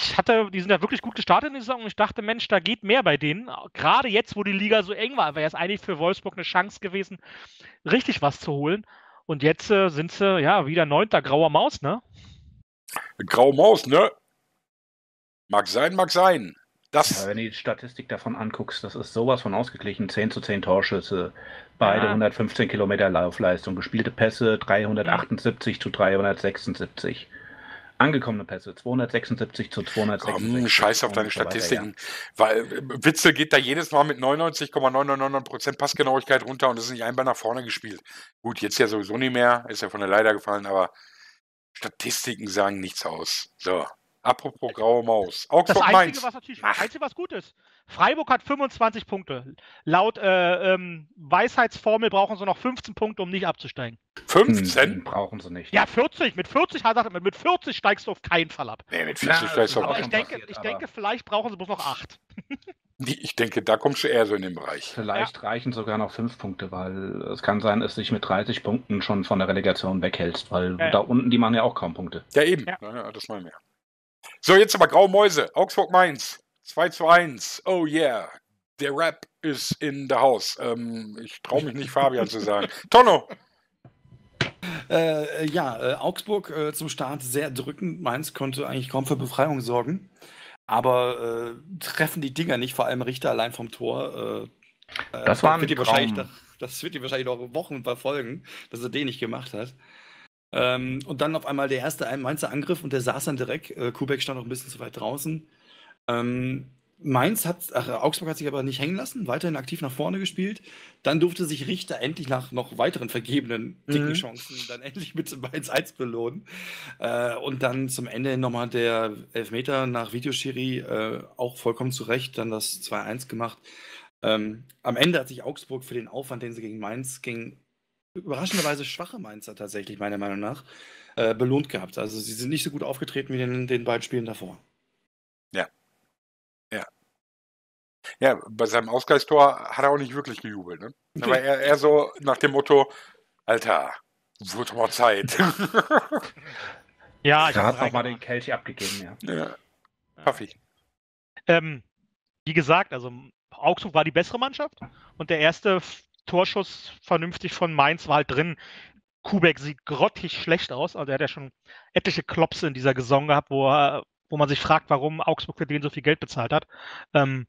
[SPEAKER 4] ich hatte, die sind ja wirklich gut gestartet in der Saison und ich dachte, Mensch, da geht mehr bei denen. Gerade jetzt, wo die Liga so eng war, wäre es eigentlich für Wolfsburg eine Chance gewesen, richtig was zu holen. Und jetzt äh, sind sie ja wieder neunter grauer Maus, ne?
[SPEAKER 1] Graue Maus, ne? Mag sein, mag sein. Das,
[SPEAKER 3] Ja, wenn du die Statistik davon anguckst, das ist sowas von ausgeglichen. 10 zu 10 Torschüsse, beide
[SPEAKER 4] Ja.
[SPEAKER 3] 115 Kilometer Laufleistung, gespielte Pässe 378 zu 376. Angekommene Pässe 276 zu 266.
[SPEAKER 1] komm, scheiß auf deine Statistiken. Weil äh, Witzel geht da jedes Mal mit 99,999% Passgenauigkeit runter und es ist nicht einmal nach vorne gespielt. Gut, jetzt ja sowieso nicht mehr, ist ja von der Leiter gefallen, aber Statistiken sagen nichts aus. So, apropos graue Maus.
[SPEAKER 4] Das
[SPEAKER 1] Augsburg
[SPEAKER 4] Einzige,
[SPEAKER 1] Mainz.
[SPEAKER 4] was natürlich,
[SPEAKER 1] Ach.
[SPEAKER 4] Einzige, was gut ist. Freiburg hat 25 Punkte. Laut äh, ähm, Weisheitsformel brauchen sie noch 15 Punkte, um nicht abzusteigen.
[SPEAKER 3] ja.
[SPEAKER 1] 15?
[SPEAKER 3] Hm, brauchen sie nicht.
[SPEAKER 4] Ja, 40. Mit 40 hat er, mit 40 steigst du auf keinen Fall ab.
[SPEAKER 1] Nee, mit
[SPEAKER 3] Na,
[SPEAKER 1] 40 vielleicht
[SPEAKER 3] das
[SPEAKER 1] doch.
[SPEAKER 3] ist
[SPEAKER 4] Aber
[SPEAKER 3] auch
[SPEAKER 4] ich
[SPEAKER 3] schon
[SPEAKER 4] denke,
[SPEAKER 3] passiert,
[SPEAKER 4] ich
[SPEAKER 3] aber-
[SPEAKER 4] denke, vielleicht brauchen sie bloß noch 8.
[SPEAKER 1] Ich denke, da kommst du eher so in den Bereich.
[SPEAKER 3] Vielleicht reichen sogar noch fünf Punkte, weil es kann sein, dass du dich mit 30 Punkten schon von der Relegation weghältst, weil
[SPEAKER 4] Ja, ja.
[SPEAKER 3] da unten, die machen ja auch kaum Punkte.
[SPEAKER 1] Ja, eben.
[SPEAKER 4] Ja.
[SPEAKER 1] Ja. Ja, das mal mehr. So, jetzt aber graue Mäuse. Augsburg Mainz. 2 zu 1. Oh yeah. Der Rap ist in the house. Ähm, ich traue mich nicht, Fabian zu sagen. Tonno.
[SPEAKER 2] Äh, ja, äh, Augsburg äh, zum Start sehr drückend. Mainz konnte eigentlich kaum für Befreiung sorgen. Aber äh, treffen die Dinger nicht, vor allem Richter allein vom Tor. Äh, äh,
[SPEAKER 3] Das war ein
[SPEAKER 2] wird die wahrscheinlich
[SPEAKER 3] Traum.
[SPEAKER 2] noch, Das wird die wahrscheinlich noch Wochen verfolgen, dass er den nicht gemacht hat. Ähm, und dann auf einmal der erste Mainzer Angriff und der saß dann direkt. Äh, Kubek stand noch ein bisschen zu weit draußen. Ähm, Mainz hat, ach, Augsburg hat sich aber nicht hängen lassen, weiterhin aktiv nach vorne gespielt. Dann durfte sich Richter endlich nach noch weiteren vergebenen
[SPEAKER 4] Mhm.
[SPEAKER 2] Tickenchancen dann endlich mit dem 1-1 belohnen. Äh, und dann zum Ende nochmal der Elfmeter nach Videoschiri, äh, auch vollkommen zu Recht, dann das 2-1 gemacht. Ähm, am Ende hat sich Augsburg für den Aufwand, den sie gegen Mainz, gegen überraschenderweise schwache Mainzer tatsächlich, meiner Meinung nach, äh, belohnt gehabt. Also sie sind nicht so gut aufgetreten wie in den beiden Spielen davor.
[SPEAKER 1] Ja, bei seinem Ausgleichstor hat er auch nicht wirklich gejubelt. Ne? Da war er eher so nach dem Motto: Alter, wird mal Zeit.
[SPEAKER 4] Ja, ich
[SPEAKER 3] Da
[SPEAKER 4] hab
[SPEAKER 3] hat nochmal den Kelch abgegeben, ja.
[SPEAKER 1] ja. Puffy.
[SPEAKER 4] Ähm, wie gesagt, also Augsburg war die bessere Mannschaft und der erste Torschuss vernünftig von Mainz war halt drin. Kubek sieht grottig schlecht aus. Also er hat ja schon etliche Klopse in dieser Saison gehabt, wo, er, wo man sich fragt, warum Augsburg für den so viel Geld bezahlt hat. Ähm,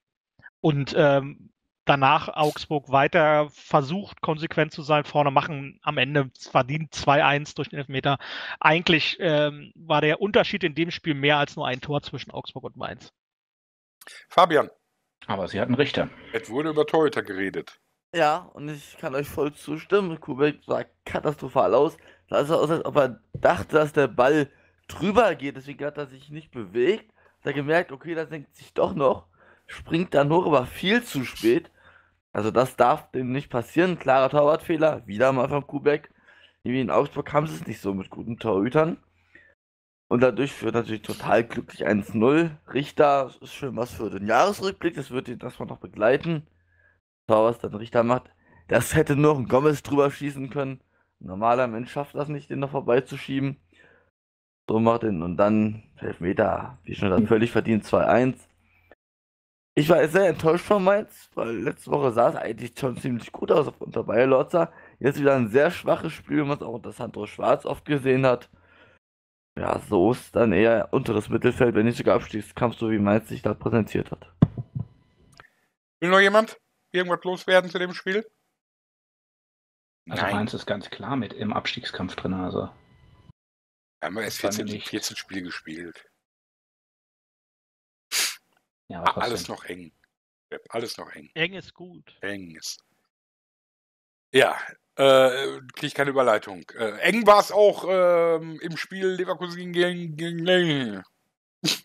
[SPEAKER 4] und ähm, danach Augsburg weiter versucht, konsequent zu sein, vorne machen am Ende verdient 2-1 durch den Elfmeter. Eigentlich ähm, war der Unterschied in dem Spiel mehr als nur ein Tor zwischen Augsburg und Mainz.
[SPEAKER 1] Fabian,
[SPEAKER 3] Aber sie hatten Richter.
[SPEAKER 1] es wurde über Torhüter geredet.
[SPEAKER 5] Ja, und ich kann euch voll zustimmen. Kubek sah katastrophal aus. Sah so aus, als ob er dachte, dass der Ball drüber geht. Deswegen hat er sich nicht bewegt. Hat er gemerkt, okay, das senkt sich doch noch. Springt dann hoch, aber viel zu spät. Also das darf dem nicht passieren. Klarer Torwartfehler. Wieder mal von Kubek. Wie in Augsburg haben sie es nicht so mit guten Torhütern. Und dadurch wird natürlich total glücklich 1-0. Richter ist schön was für den Jahresrückblick. Das wird ihn das mal noch begleiten. Schau, was dann Richter macht. Das hätte nur ein Gomez drüber schießen können. Ein normaler Mensch schafft das nicht, den noch vorbeizuschieben. So macht ihn und dann Elfmeter, wie schon dann völlig verdient 2-1. Ich war sehr enttäuscht von Mainz, weil letzte Woche sah es eigentlich schon ziemlich gut aus unter Bayer Lorza. Jetzt wieder ein sehr schwaches Spiel, was auch das Sandro Schwarz oft gesehen hat. Ja, so ist dann eher unteres Mittelfeld, wenn nicht sogar Abstiegskampf, so wie Mainz sich da präsentiert hat.
[SPEAKER 1] Will noch jemand irgendwas loswerden zu dem Spiel?
[SPEAKER 3] Also Nein. Mainz ist ganz klar mit im Abstiegskampf drin, also.
[SPEAKER 1] Wir haben erst 14, 14 Spiele gespielt. Ja, alles noch eng. Alles noch eng.
[SPEAKER 4] Eng ist gut.
[SPEAKER 1] Eng ist. Ja, äh, kriege ich keine Überleitung. Äh, eng war es auch äh, im Spiel Leverkusen gegen, gegen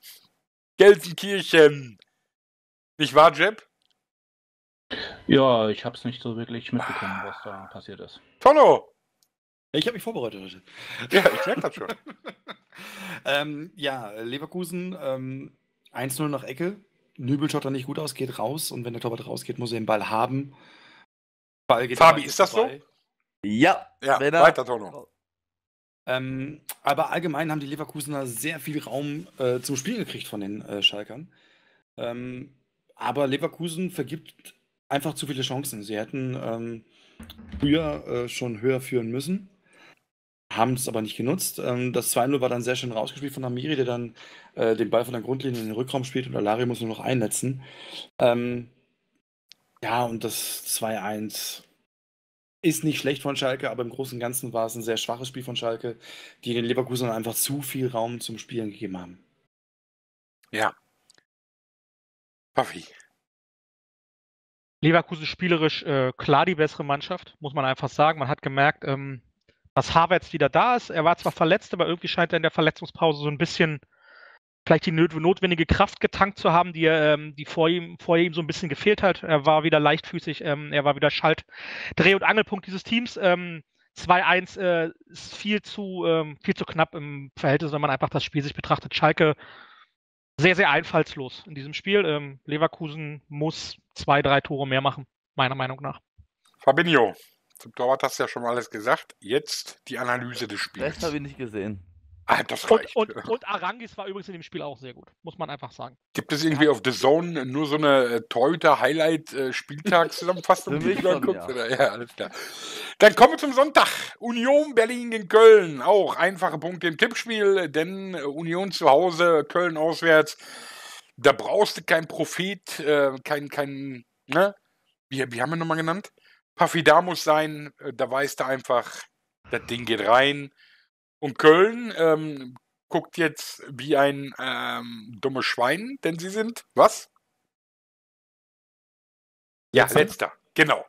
[SPEAKER 1] Gelsenkirchen. Nicht wahr, Jeb?
[SPEAKER 3] Ja, ich habe es nicht so wirklich mitbekommen, was da passiert ist.
[SPEAKER 1] Tollo!
[SPEAKER 2] Ich habe mich vorbereitet heute.
[SPEAKER 1] Ja, ich merke das schon.
[SPEAKER 2] ähm, ja, Leverkusen ähm, 1-0 nach Ecke. Nübel schaut da nicht gut aus, geht raus und wenn der Torwart rausgeht, muss er den Ball haben.
[SPEAKER 1] Ball Fabi, ist das so?
[SPEAKER 5] Ja,
[SPEAKER 1] ja weiter, Tono.
[SPEAKER 2] Ähm, aber allgemein haben die Leverkusener sehr viel Raum äh, zum Spielen gekriegt von den äh, Schalkern. Ähm, aber Leverkusen vergibt einfach zu viele Chancen. Sie hätten ähm, früher äh, schon höher führen müssen, haben es aber nicht genutzt. Ähm, das 2-0 war dann sehr schön rausgespielt von Amiri, der dann äh, den Ball von der Grundlinie in den Rückraum spielt und Alari muss nur noch einnetzen. Ähm, ja, und das 2-1 ist nicht schlecht von Schalke, aber im Großen und Ganzen war es ein sehr schwaches Spiel von Schalke, die den Leverkusen einfach zu viel Raum zum Spielen gegeben haben.
[SPEAKER 1] Ja. Puffy.
[SPEAKER 4] Leverkusen spielerisch äh, klar die bessere Mannschaft, muss man einfach sagen. Man hat gemerkt, ähm, dass Havertz wieder da ist. Er war zwar verletzt, aber irgendwie scheint er in der Verletzungspause so ein bisschen vielleicht die notwendige Kraft getankt zu haben, die, ähm, die vor, ihm, vor ihm so ein bisschen gefehlt hat. Er war wieder leichtfüßig, ähm, er war wieder Schalt, Dreh- und Angelpunkt dieses Teams. Ähm, 2-1 äh, ist viel zu, ähm, viel zu knapp im Verhältnis, wenn man einfach das Spiel sich betrachtet. Schalke sehr, sehr einfallslos in diesem Spiel. Ähm, Leverkusen muss zwei, drei Tore mehr machen, meiner Meinung nach.
[SPEAKER 1] Fabinho, zum Torwart hast du ja schon mal alles gesagt. Jetzt die Analyse des Spiels.
[SPEAKER 5] Das habe ich nicht gesehen.
[SPEAKER 1] Ah, das
[SPEAKER 4] reicht. Und, und, und, Arangis war übrigens in dem Spiel auch sehr gut, muss man einfach sagen.
[SPEAKER 1] Gibt es irgendwie auf The Zone nur so eine äh, Torhüter-Highlight-Spieltagszusammenfassung,
[SPEAKER 5] die du
[SPEAKER 1] guckst? Ja. ja, alles klar. Dann kommen wir zum Sonntag. Union Berlin gegen Köln. Auch einfache Punkte im Tippspiel, denn Union zu Hause, Köln auswärts. Da brauchst du kein Prophet, äh, kein, kein, ne? Wie, wie haben wir nochmal genannt? Pafidamus sein, äh, da weißt du einfach, das Ding geht rein. Und Köln ähm, guckt jetzt wie ein ähm, dummes Schwein, denn sie sind was? Ja, letzter, genau.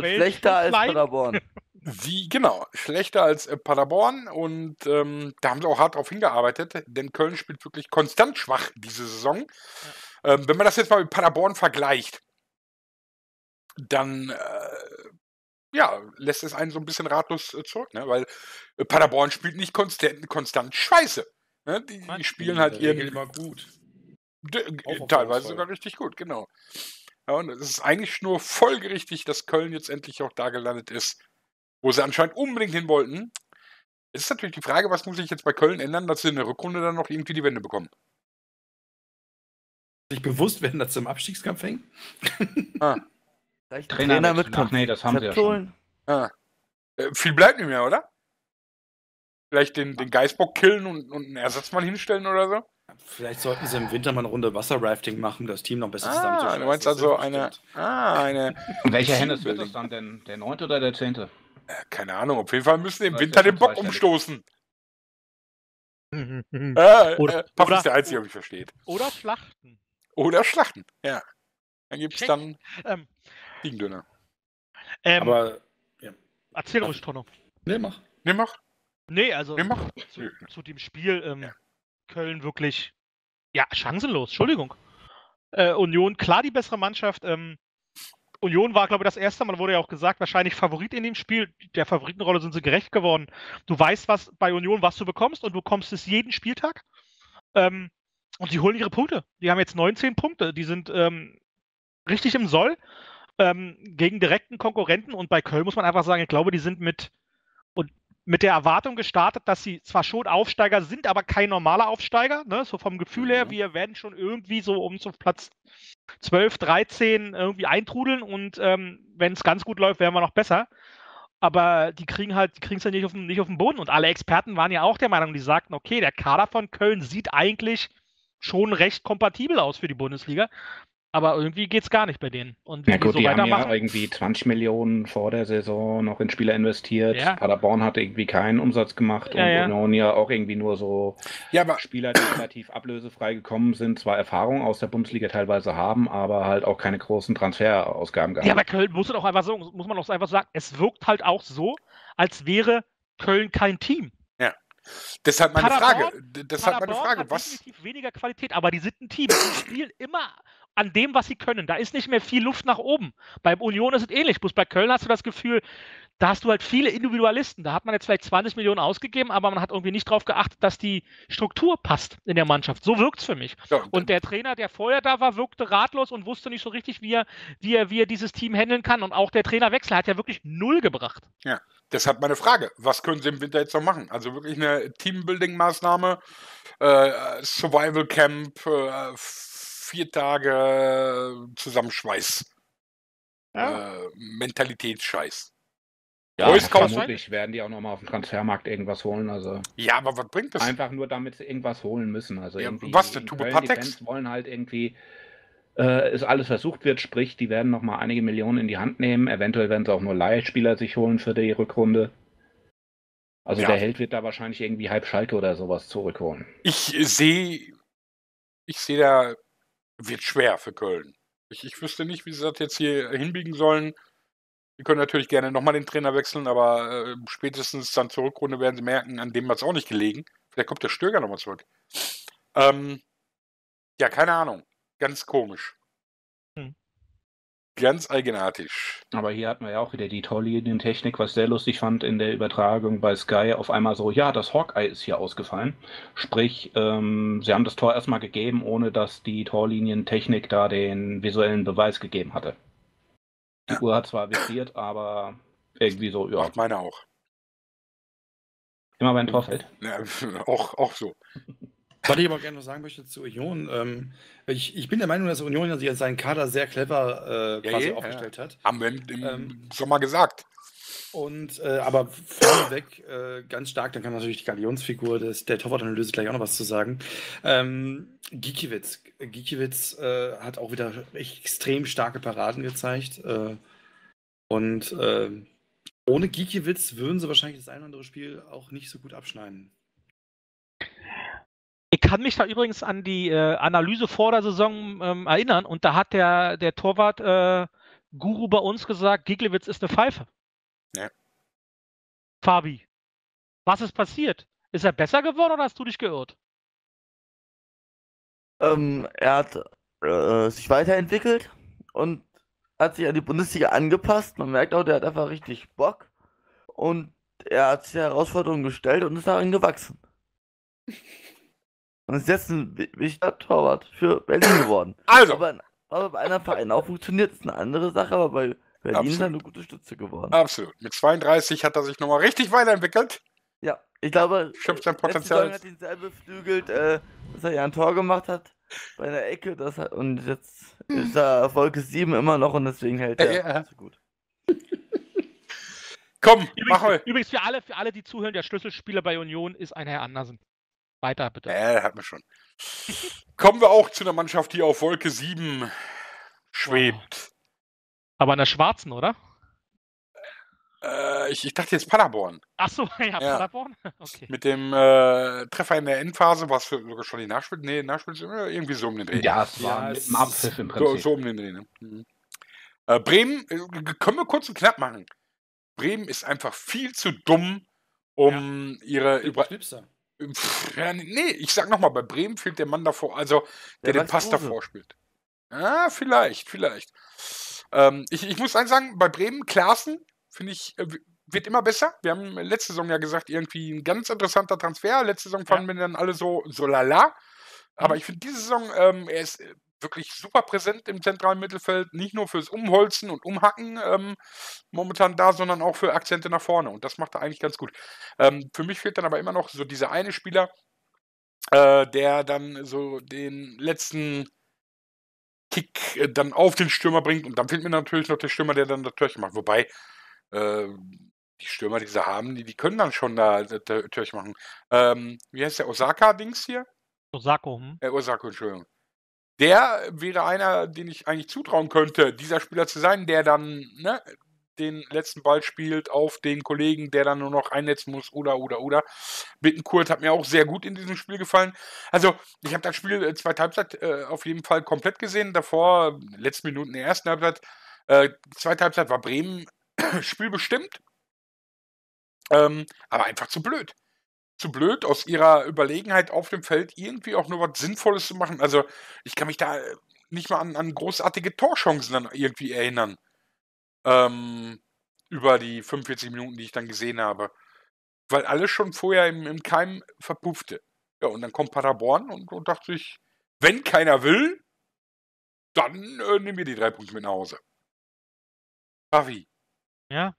[SPEAKER 5] schlechter als Paderborn.
[SPEAKER 1] Sie, genau, schlechter als äh, Paderborn und ähm, da haben sie auch hart drauf hingearbeitet, denn Köln spielt wirklich konstant schwach diese Saison. Ja. Ähm, wenn man das jetzt mal mit Paderborn vergleicht, dann äh, ja, lässt es einen so ein bisschen ratlos äh, zurück, ne? weil äh, Paderborn spielt nicht konstant, konstant scheiße. Ne? Die, die spielen halt ihren.
[SPEAKER 2] immer gut.
[SPEAKER 1] Äh, teilweise sogar richtig gut, genau. Ja, und es ist eigentlich nur folgerichtig, dass Köln jetzt endlich auch da gelandet ist, wo sie anscheinend unbedingt hin wollten. Es ist natürlich die Frage, was muss ich jetzt bei Köln ändern, dass sie in der Rückrunde dann noch irgendwie die Wende bekommen.
[SPEAKER 2] Sich bewusst werden, dass sie im Abstiegskampf hängen?
[SPEAKER 3] ah. Trainer, Trainer mit Ach, nee, das haben sie ja schon.
[SPEAKER 1] Ah. Äh, viel bleibt nicht mehr, oder? Vielleicht den, den Geißbock killen und, und einen Ersatzmann hinstellen oder so?
[SPEAKER 2] Vielleicht sollten sie im Winter mal eine Runde Wasserrafting machen, das Team noch besser
[SPEAKER 1] ah, zusammenzuschalten. Du meinst also eine. Ah, eine.
[SPEAKER 3] Welcher Hennes wird das dann denn? Der neunte oder der zehnte?
[SPEAKER 1] Äh, keine Ahnung, auf jeden Fall müssen sie im Winter den Bock umstoßen. äh, oder, äh, Puff ist der Einzige, der mich versteht.
[SPEAKER 4] Oder Schlachten.
[SPEAKER 1] Oder Schlachten, ja. Dann gibt es dann ähm, Fliegendöner.
[SPEAKER 4] Ähm, Aber, ja. Erzähl ruhig, Tonno.
[SPEAKER 1] Nee, mach. Nee, mach.
[SPEAKER 4] Nee, also
[SPEAKER 1] nee, mach.
[SPEAKER 4] Zu, zu, dem Spiel ähm, ja. Köln wirklich, ja, chancenlos, Entschuldigung. Äh, Union, klar die bessere Mannschaft. Ähm, Union war, glaube ich, das erste Mal, wurde ja auch gesagt, wahrscheinlich Favorit in dem Spiel. Der Favoritenrolle sind sie gerecht geworden. Du weißt, was bei Union, was du bekommst und du bekommst es jeden Spieltag. Ähm, und sie holen ihre Punkte. Die haben jetzt 19 Punkte. Die sind ähm, richtig im Soll ähm, gegen direkten Konkurrenten. Und bei Köln muss man einfach sagen, ich glaube, die sind mit, und mit der Erwartung gestartet, dass sie zwar schon Aufsteiger sind, aber kein normaler Aufsteiger. Ne? So vom Gefühl her, mhm. wir werden schon irgendwie so um zu Platz 12, 13 irgendwie eintrudeln und ähm, wenn es ganz gut läuft, werden wir noch besser. Aber die kriegen halt, die kriegen es ja nicht auf, nicht auf den Boden. Und alle Experten waren ja auch der Meinung, die sagten, okay, der Kader von Köln sieht eigentlich schon recht kompatibel aus für die Bundesliga. Aber irgendwie geht es gar nicht bei denen. Und
[SPEAKER 3] ja gut, die, so haben ja irgendwie 20 Millionen vor der Saison noch in Spieler investiert. Ja. Paderborn hat irgendwie keinen Umsatz gemacht ja, und ja. Union ja auch irgendwie nur so
[SPEAKER 1] ja, aber
[SPEAKER 3] Spieler, die relativ ablösefrei gekommen sind, zwar Erfahrung aus der Bundesliga teilweise haben, aber halt auch keine großen Transferausgaben
[SPEAKER 4] gehabt. Ja, aber Köln muss, auch einfach so, muss man auch einfach sagen, es wirkt halt auch so, als wäre Köln kein Team.
[SPEAKER 1] Deshalb meine Paderborn, Frage. Deshalb meine Frage. Hat was?
[SPEAKER 4] definitiv weniger Qualität, aber die sind ein Team. Die spielen immer an dem, was sie können. Da ist nicht mehr viel Luft nach oben. Bei Union ist es ähnlich. Bloß bei Köln hast du das Gefühl, da hast du halt viele Individualisten. Da hat man jetzt vielleicht 20 Millionen ausgegeben, aber man hat irgendwie nicht darauf geachtet, dass die Struktur passt in der Mannschaft. So wirkt es für mich. Ja, und der Trainer, der vorher da war, wirkte ratlos und wusste nicht so richtig, wie er, wie er, wie er dieses Team handeln kann. Und auch der Trainerwechsel hat ja wirklich null gebracht.
[SPEAKER 1] Ja, deshalb meine Frage. Was können sie im Winter jetzt noch machen? Also wirklich eine Teambuilding-Maßnahme, äh, Survival Camp, äh, vier Tage Zusammenschweiß. Ja. Äh, Mentalitätsscheiß.
[SPEAKER 3] Ja, vermutlich werden die auch nochmal auf dem Transfermarkt irgendwas holen. Also
[SPEAKER 1] ja, aber was bringt das?
[SPEAKER 3] Einfach nur, damit sie irgendwas holen müssen. Also
[SPEAKER 1] ja, was denn? Tube
[SPEAKER 3] Köln, die Fans wollen halt irgendwie, äh, ist alles versucht wird, sprich, die werden nochmal einige Millionen in die Hand nehmen. Eventuell werden sie auch nur Leihspieler sich holen für die Rückrunde. Also ja. der Held wird da wahrscheinlich irgendwie halb Schalke oder sowas zurückholen.
[SPEAKER 1] Ich sehe, ich sehe da wird schwer für Köln. Ich, ich wüsste nicht, wie sie das jetzt hier hinbiegen sollen. Sie können natürlich gerne nochmal den Trainer wechseln, aber äh, spätestens dann zur Rückrunde werden sie merken, an dem hat es auch nicht gelegen. Vielleicht kommt der Stöger nochmal zurück. Ähm, ja, keine Ahnung. Ganz komisch. Ganz eigenartig.
[SPEAKER 3] Aber hier hatten wir ja auch wieder die Torlinientechnik, was sehr lustig fand in der Übertragung bei Sky. Auf einmal so, ja, das Hawkeye ist hier ausgefallen. Sprich, ähm, sie haben das Tor erstmal gegeben, ohne dass die Torlinientechnik da den visuellen Beweis gegeben hatte. Die ja. Uhr hat zwar vibriert, aber irgendwie so, ja.
[SPEAKER 1] Macht meine auch.
[SPEAKER 3] Immer beim Tor fällt.
[SPEAKER 1] Ja, auch, auch so.
[SPEAKER 2] Was ich aber gerne noch sagen möchte zu Union, ähm, ich, ich, bin der Meinung, dass Union sich seinen Kader sehr clever äh, quasi ja, aufgestellt ja. hat.
[SPEAKER 1] Haben wir im, ähm, Sommer gesagt.
[SPEAKER 2] Und äh, aber vorneweg äh, ganz stark, dann kann natürlich die Galionsfigur des, der Torwartanalyse gleich auch noch was zu sagen. Ähm, Gikiewicz. Gikiewicz äh, hat auch wieder extrem starke Paraden gezeigt. Äh, und äh, ohne Gikiewicz würden sie wahrscheinlich das ein oder andere Spiel auch nicht so gut abschneiden.
[SPEAKER 4] Ich kann mich da übrigens an die äh, Analyse vor der Saison ähm, erinnern und da hat der, der Torwart-Guru äh, bei uns gesagt, Giglewitz ist eine Pfeife. Ja. Fabi, was ist passiert? Ist er besser geworden oder hast du dich geirrt?
[SPEAKER 5] Ähm, er hat äh, sich weiterentwickelt und hat sich an die Bundesliga angepasst. Man merkt auch, der hat einfach richtig Bock und er hat sich Herausforderungen gestellt und ist daran gewachsen. Und ist jetzt ein wichtiger Torwart für Berlin geworden.
[SPEAKER 1] Also.
[SPEAKER 5] Aber, aber bei einem Verein auch funktioniert, ist eine andere Sache, aber bei Berlin Absolut. ist er eine gute Stütze geworden.
[SPEAKER 1] Absolut. Mit 32 hat er sich nochmal richtig weiterentwickelt.
[SPEAKER 5] Ja, ich glaube,
[SPEAKER 1] schöpft sein Potenzial.
[SPEAKER 5] hat ihn selber beflügelt, äh, dass er ja ein Tor gemacht hat bei einer Ecke. Das hat, und jetzt ist er Folge 7 immer noch und deswegen hält er ja. so gut.
[SPEAKER 1] Komm,
[SPEAKER 4] übrigens,
[SPEAKER 1] mach mal.
[SPEAKER 4] Übrigens für alle, für alle, die zuhören, der Schlüsselspieler bei Union ist ein Herr Andersen. Weiter bitte.
[SPEAKER 1] Äh, hat man schon. Kommen wir auch zu einer Mannschaft, die auf Wolke 7 schwebt.
[SPEAKER 4] Aber an der schwarzen, oder?
[SPEAKER 1] Äh, ich, ich, dachte jetzt Paderborn.
[SPEAKER 4] Ach so, ja, ja. Paderborn?
[SPEAKER 1] Okay. Mit dem äh, Treffer in der Endphase, was für sogar schon die Nachspiel, nee, Nachspiel irgendwie so um den Dreh.
[SPEAKER 3] Ja, es war ja, mit dem Abpfiff
[SPEAKER 1] im Prinzip. So, so um den Dreh, ne? mhm. äh, Bremen, äh, können wir kurz und knapp machen. Bremen ist einfach viel zu dumm, um ja. ihre über, ja, nee, ich sag nochmal, bei Bremen fehlt der Mann davor, also der, der den Pass davor spielt. Ja, vielleicht, vielleicht. Ähm, ich, ich muss eins sagen, bei Bremen, Klaassen, finde ich, äh, wird immer besser. Wir haben letzte Saison ja gesagt, irgendwie ein ganz interessanter Transfer. Letzte Saison fanden ja. wir dann alle so, so lala. Aber mhm. ich finde diese Saison, ähm, er ist äh, wirklich super präsent im zentralen Mittelfeld, nicht nur fürs Umholzen und Umhacken ähm, momentan da, sondern auch für Akzente nach vorne. Und das macht er eigentlich ganz gut. Ähm, für mich fehlt dann aber immer noch so dieser eine Spieler, äh, der dann so den letzten Kick äh, dann auf den Stürmer bringt. Und dann fehlt mir natürlich noch der Stürmer, der dann das Türchen macht. Wobei, äh, die Stürmer, die sie haben, die, die können dann schon da das Türchen machen. Ähm, wie heißt der Osaka-Dings hier?
[SPEAKER 4] Osako, hm?
[SPEAKER 1] Äh, Osako, Entschuldigung. Der wäre einer, den ich eigentlich zutrauen könnte, dieser Spieler zu sein, der dann ne, den letzten Ball spielt auf den Kollegen, der dann nur noch einnetzen muss oder, oder, oder. Bittenkurt hat mir auch sehr gut in diesem Spiel gefallen. Also, ich habe das Spiel äh, zweite Halbzeit äh, auf jeden Fall komplett gesehen. Davor, letzten Minuten der ersten Halbzeit, äh, zweite Halbzeit war Bremen spielbestimmt, ähm, aber einfach zu blöd. Zu blöd, aus ihrer Überlegenheit auf dem Feld irgendwie auch nur was Sinnvolles zu machen. Also, ich kann mich da äh, nicht mal an, an großartige Torchancen dann irgendwie erinnern ähm, über die 45 Minuten, die ich dann gesehen habe. Weil alles schon vorher im, im Keim verpuffte. Ja, und dann kommt Paderborn und, und dachte ich, wenn keiner will, dann äh, nehmen wir die drei Punkte mit nach Hause. Ravi.
[SPEAKER 4] Ja.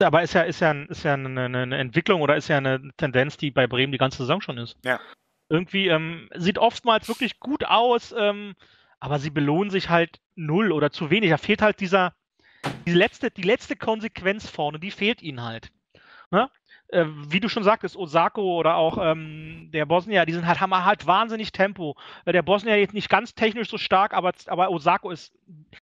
[SPEAKER 4] Aber ist ja, ist ja, ist ja eine, eine, Entwicklung oder ist ja eine Tendenz, die bei Bremen die ganze Saison schon ist.
[SPEAKER 1] Ja.
[SPEAKER 4] Irgendwie ähm, sieht oftmals wirklich gut aus, ähm, aber sie belohnen sich halt null oder zu wenig. Da fehlt halt dieser, die letzte, die letzte Konsequenz vorne, die fehlt ihnen halt. Ne? Äh, wie du schon sagtest, Osako oder auch ähm, der Bosnier, die sind halt, haben halt wahnsinnig Tempo. Äh, der Bosnier jetzt nicht ganz technisch so stark, aber, aber Osako ist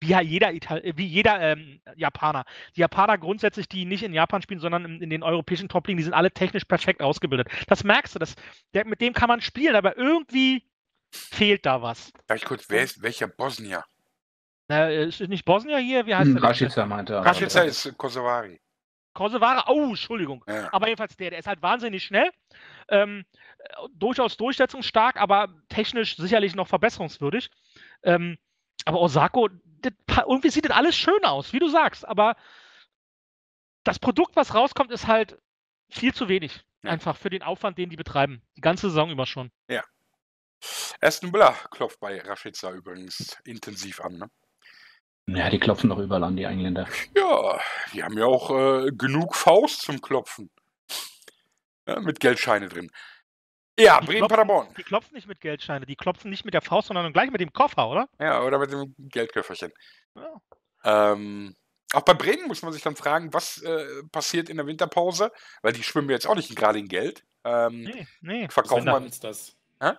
[SPEAKER 4] wie jeder, Ital wie jeder ähm, Japaner. Die Japaner grundsätzlich, die nicht in Japan spielen, sondern in, in den europäischen Top-Ligen, die sind alle technisch perfekt ausgebildet. Das merkst du, das, der, mit dem kann man spielen, aber irgendwie fehlt da was.
[SPEAKER 1] Vielleicht kurz, wer ist welcher Bosnier?
[SPEAKER 4] Na, ist nicht Bosnier hier? Wie heißt hm,
[SPEAKER 3] der? Rashica meinte er.
[SPEAKER 1] Rashica ist Kosovari.
[SPEAKER 4] Kosovari, oh, Entschuldigung. Ja. Aber jedenfalls der, der ist halt wahnsinnig schnell. Ähm, durchaus durchsetzungsstark, aber technisch sicherlich noch verbesserungswürdig. Ähm, aber Osako, das, irgendwie sieht das alles schön aus, wie du sagst, aber das Produkt, was rauskommt, ist halt viel zu wenig. Ja. Einfach für den Aufwand, den die betreiben. Die ganze Saison über schon.
[SPEAKER 1] Ja. Aston Villa klopft bei Rashica übrigens intensiv an, ne?
[SPEAKER 3] Ja, die klopfen doch überall an, die Engländer.
[SPEAKER 1] Ja, die haben ja auch äh, genug Faust zum Klopfen. Ja, mit Geldscheine drin. Ja, Bremen-Paderborn.
[SPEAKER 4] Die klopfen nicht mit Geldscheine, die klopfen nicht mit der Faust, sondern gleich mit dem Koffer, oder?
[SPEAKER 1] Ja, oder mit dem Geldköfferchen. Ja. Ähm, auch bei Bremen muss man sich dann fragen, was äh, passiert in der Winterpause, weil die schwimmen jetzt auch nicht gerade in Geld. Ähm, nee, nee. Verkaufen man.
[SPEAKER 2] Das. Hä?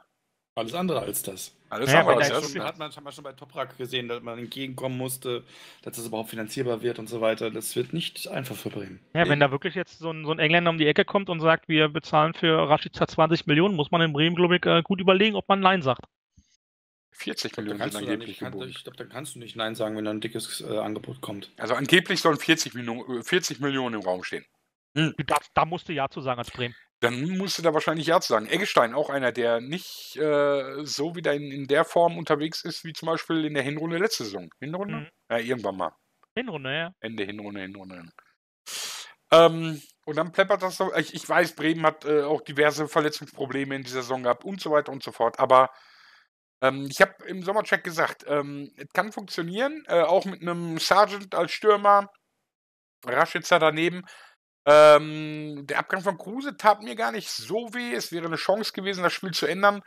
[SPEAKER 2] Alles andere als das.
[SPEAKER 1] Alles ja, andere als
[SPEAKER 2] das. das hat man, hat man schon bei Toprak gesehen, dass man entgegenkommen musste, dass das überhaupt finanzierbar wird und so weiter. Das wird nicht einfach für Bremen.
[SPEAKER 4] Ja, wenn da wirklich jetzt so ein, so ein, Engländer um die Ecke kommt und sagt, wir bezahlen für Rashica 20 Millionen, muss man in Bremen, glaube ich, äh, gut überlegen, ob man Nein sagt.
[SPEAKER 1] 40 Millionen sind
[SPEAKER 2] angeblich nicht, Ich glaube, dann kannst du nicht Nein sagen, wenn da ein dickes äh, Angebot kommt.
[SPEAKER 1] Also angeblich sollen 40 Millionen, 40 Millionen im Raum stehen.
[SPEAKER 4] Hm. Da, da musst du Ja zu sagen als Bremen.
[SPEAKER 1] Dann musst du da wahrscheinlich Ja zu sagen. Eggestein, auch einer, der nicht äh, so wieder in, in der Form unterwegs ist, wie zum Beispiel in der Hinrunde letzte Saison. Hinrunde? Mhm. Ja, irgendwann mal.
[SPEAKER 4] Hinrunde, ja.
[SPEAKER 1] Ende Hinrunde, Hinrunde. Ähm, und dann pleppert das so. Ich, ich weiß, Bremen hat äh, auch diverse Verletzungsprobleme in dieser Saison gehabt und so weiter und so fort. Aber ähm, ich habe im Sommercheck gesagt, ähm, es kann funktionieren, äh, auch mit einem Sergeant als Stürmer, Raschitzer daneben. Ähm, der Abgang von Kruse tat mir gar nicht so weh. Es wäre eine Chance gewesen, das Spiel zu ändern.